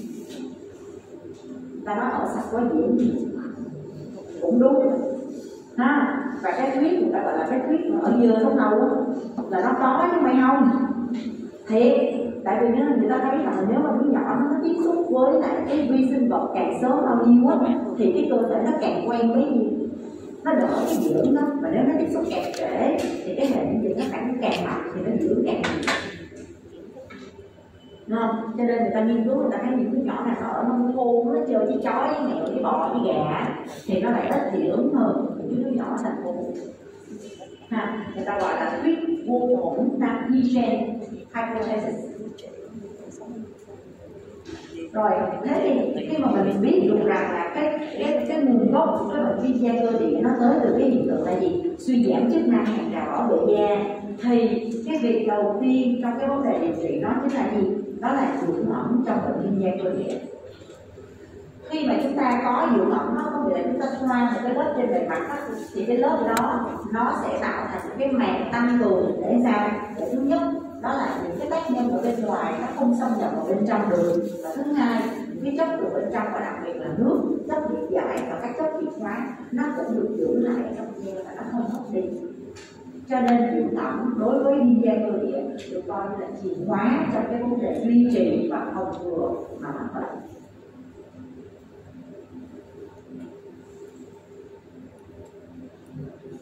ta nói ở sạch quá dễ gì cũng đúng ha, và cái thuyết người ta gọi là cái thuyết ở dưa sống đầu á, là nó có chứ mày không? Thiệt, tại vì nếu người ta thấy rằng nếu mà đứa nhỏ nó tiếp xúc với lại cái vi sinh vật càng sớm bao nhiêu á, thì cái cơ thể nó càng quen với gì nó đỡ cái dưỡng đó mà nếu nó tiếp xúc càng trễ, thì cái hệ miễn dịch nó càng càng mạnh, thì nó dưỡng càng nhiều. Không? cho nên người ta nghiên cứu, người ta thấy những đứa nhỏ nào nó ở nông thôn, nó chơi với chó, với mèo, với bò, với gà, thì nó lại ít dưỡng hơn đứa nhỏ thành phố ha, người ta gọi là huyết vô ổn nam hygiene hypothesis. Rồi, thế thì khi mà mình biết được rằng là cái cái cái nguồn gốc của cái bệnh viêm da cơ địa nó tới từ cái hiện tượng là gì? Suy giảm chức năng hàng rào bảo vệ da. Thì cái việc đầu tiên trong cái vấn đề điều trị nó chính là gì? Đó là dưỡng ẩm trong bệnh viêm da cơ địa khi mà chúng ta có dưỡng ẩm nó có nghĩa là chúng ta xoa một cái lớp trên bề mặt đó, thì cái lớp đó nó sẽ tạo thành cái màng tăng cường để sao? Để thứ nhất đó là những cái tác nhân ở bên ngoài nó không xâm nhập vào bên trong được. Và thứ hai cái chất của bên trong và đặc biệt là nước chất điện giải và các chất điện hóa nó cũng được giữ lại trong da và nó không mất đi. Cho nên dưỡng ẩm đối với đi da cơ địa được coi như là chìa khóa trong cái vấn đề duy trì và phòng ngừa mà mắc bệnh.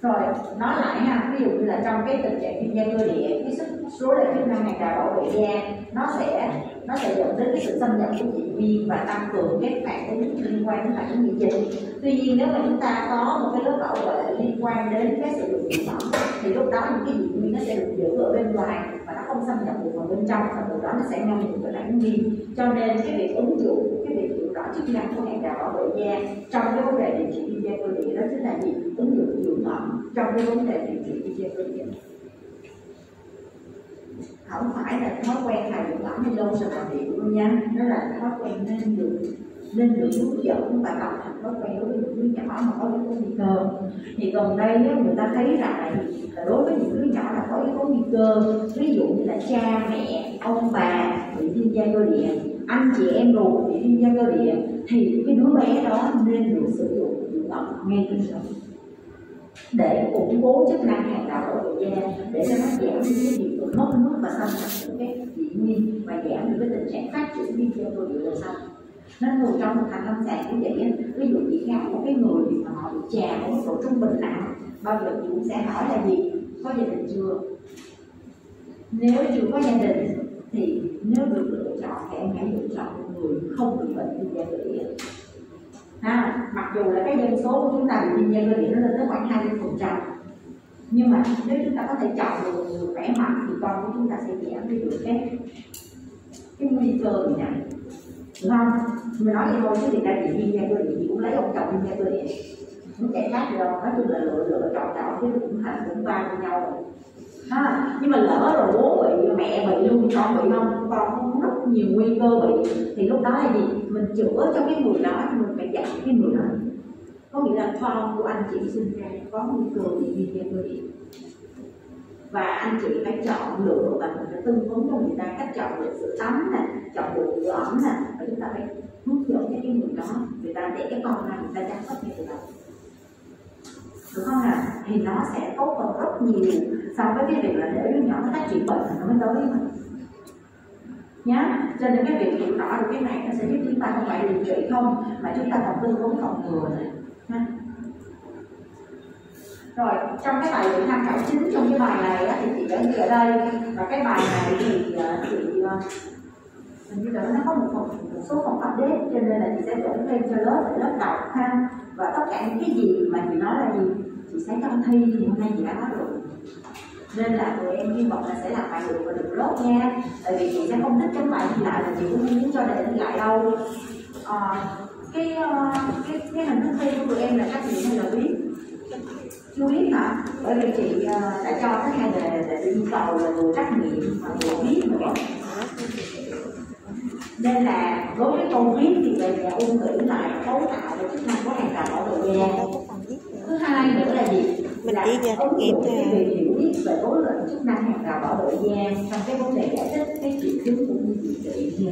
Rồi, nói lại ha, ví dụ như là trong cái tình trạng viêm da cơ địa cái sức số lượng chức năng hàng rào bảo vệ da, nó sẽ nó sẽ dẫn đến cái sự xâm nhập của dị viêm và tăng cường các phản ứng liên quan đến phản ứng miễn dịch. Tuy nhiên, nếu mà chúng ta có một cái lớp bảo vệ liên quan đến cái sự lượng thực phẩm, thì lúc đó những cái dị viêm nó sẽ được giữ ở bên ngoài và nó không xâm nhập được vào bên trong, và từ đó nó sẽ ngăn ngừa cái phản ứng viêm. Cho nên cái việc ứng dụng cái việc hiểu rõ chức năng của hàng rào bảo vệ da. Trong cái vấn đề điều trị viêm da cơ địa, đó chính là gì? Ứng dụng dưỡng ẩm trong cái vấn đề điều trị viêm da cơ địa. Không phải là thói quen là dưỡng ẩm hay lâu sờ vào điện luôn nha. Nó là thói quen nên được nên được hướng dẫn và tập thành thói quen đối với những đứa nhỏ mà có yếu tố nguy cơ. Thì gần đây người ta thấy rằng là đối với những đứa nhỏ là có yếu tố nguy cơ, ví dụ như là cha, mẹ, ông bà bị viêm da cơ địa anh chị em ruột bị viêm da cơ địa, thì cái đứa bé đó nên được sử dụng dưỡng ẩm ngay từ sớm. Để củng cố chức năng hàng rào bảo vệ da để cho nó giảm đi cái hiện tượng mất nước và xâm nhập những cái dị nguyên và giảm được cái tình trạng phát triển viêm da cơ địa là sao? Nên thường trong một thành lâm sàng cũng vậy ví dụ chị khám một cái người mà họ bị trà ở mức độ trung bình nặng. Bao giờ chị cũng sẽ hỏi là gì? Có gia đình chưa? Nếu chưa có gia đình thì nếu được lựa chọn thì em hãy lựa chọn một người không bị bệnh viêm da cơ ha, mặc dù là cái dân số của chúng ta bị viêm da cơ địa nó lên tới khoảng 20 phần trăm. Nhưng mà nếu chúng ta có thể chọn được người khỏe mạnh thì con của chúng ta sẽ giảm đi được cái cái nguy cơ bị nặng. Đúng không? Mình nói vậy thôi chứ thì ta diện viêm da cơ địa cũng lấy ông chồng viêm da cơ địa không chạy khác được nói chung là lựa lựa chọn chọn chứ cũng thành cũng va với nhau rồi ha, nhưng mà lỡ rồi bố bị, mẹ bị luôn, con bị không? Con có rất nhiều nguy cơ bị. Thì lúc đó là gì? Mình chữa cho cái người đó mình phải dạy cái người đó. Có nghĩa là con của anh chị sinh ra có nguy cơ bị viêm da cơ địa. Và anh chị phải chọn lựa và mình phải tư vấn cho người ta cách chọn lựa sự ấm nè, chọn lựa sự ấm nè. Và chúng ta phải hướng dẫn cho cái người đó, người ta để cái con này người ta chăm sóc như thế nào đúng không nào? Thì nó sẽ tốt hơn rất nhiều so với cái việc là để đứa nhỏ nó phát triển bệnh nó mới tới với mình nhá cho nên cái việc hiểu rõ được cái này nó sẽ giúp chúng ta không phải điều trị không? Mà chúng ta còn tư vấn phòng ngừa này ha rồi trong cái bài liệu tham khảo chính trong cái bài này á, thì chị đã ghi ở đây. Và cái bài này thì à, chị à, hình như là nó có một phần một số phòng update cho nên là chị sẽ gửi lên cho lớp để lớp đọc ha. Và tất cả những cái gì mà chị nói là gì chị sẽ trong thi thì hôm nay chị đã nói rồi nên là tụi em hy vọng là sẽ làm bài được và được lốt nha. Tại vì chị sẽ không thích chấm bài thi lại là chị cũng không muốn cho để thi lại đâu. À, cái, ờ, cái cái hình thức thi của tụi em là các chị hay là biết chưa biết hả? Bởi vì chị ờ, đã cho các hai đề để yêu cầu là vừa trách nghiệm và vừa biết nữa nên là đối với câu viết thì về nhà ôn kỹ lại cấu tạo và chức năng của hàng rào bảo vệ da nữa thứ hai nữa là gì? Mình là giờ trắc ứng nghiệm cái việc hiểu biết về đối luận chức năng hàng rào bảo vệ da trong cái vấn đề giải thích cái triệu chứng cũng như điều trị địa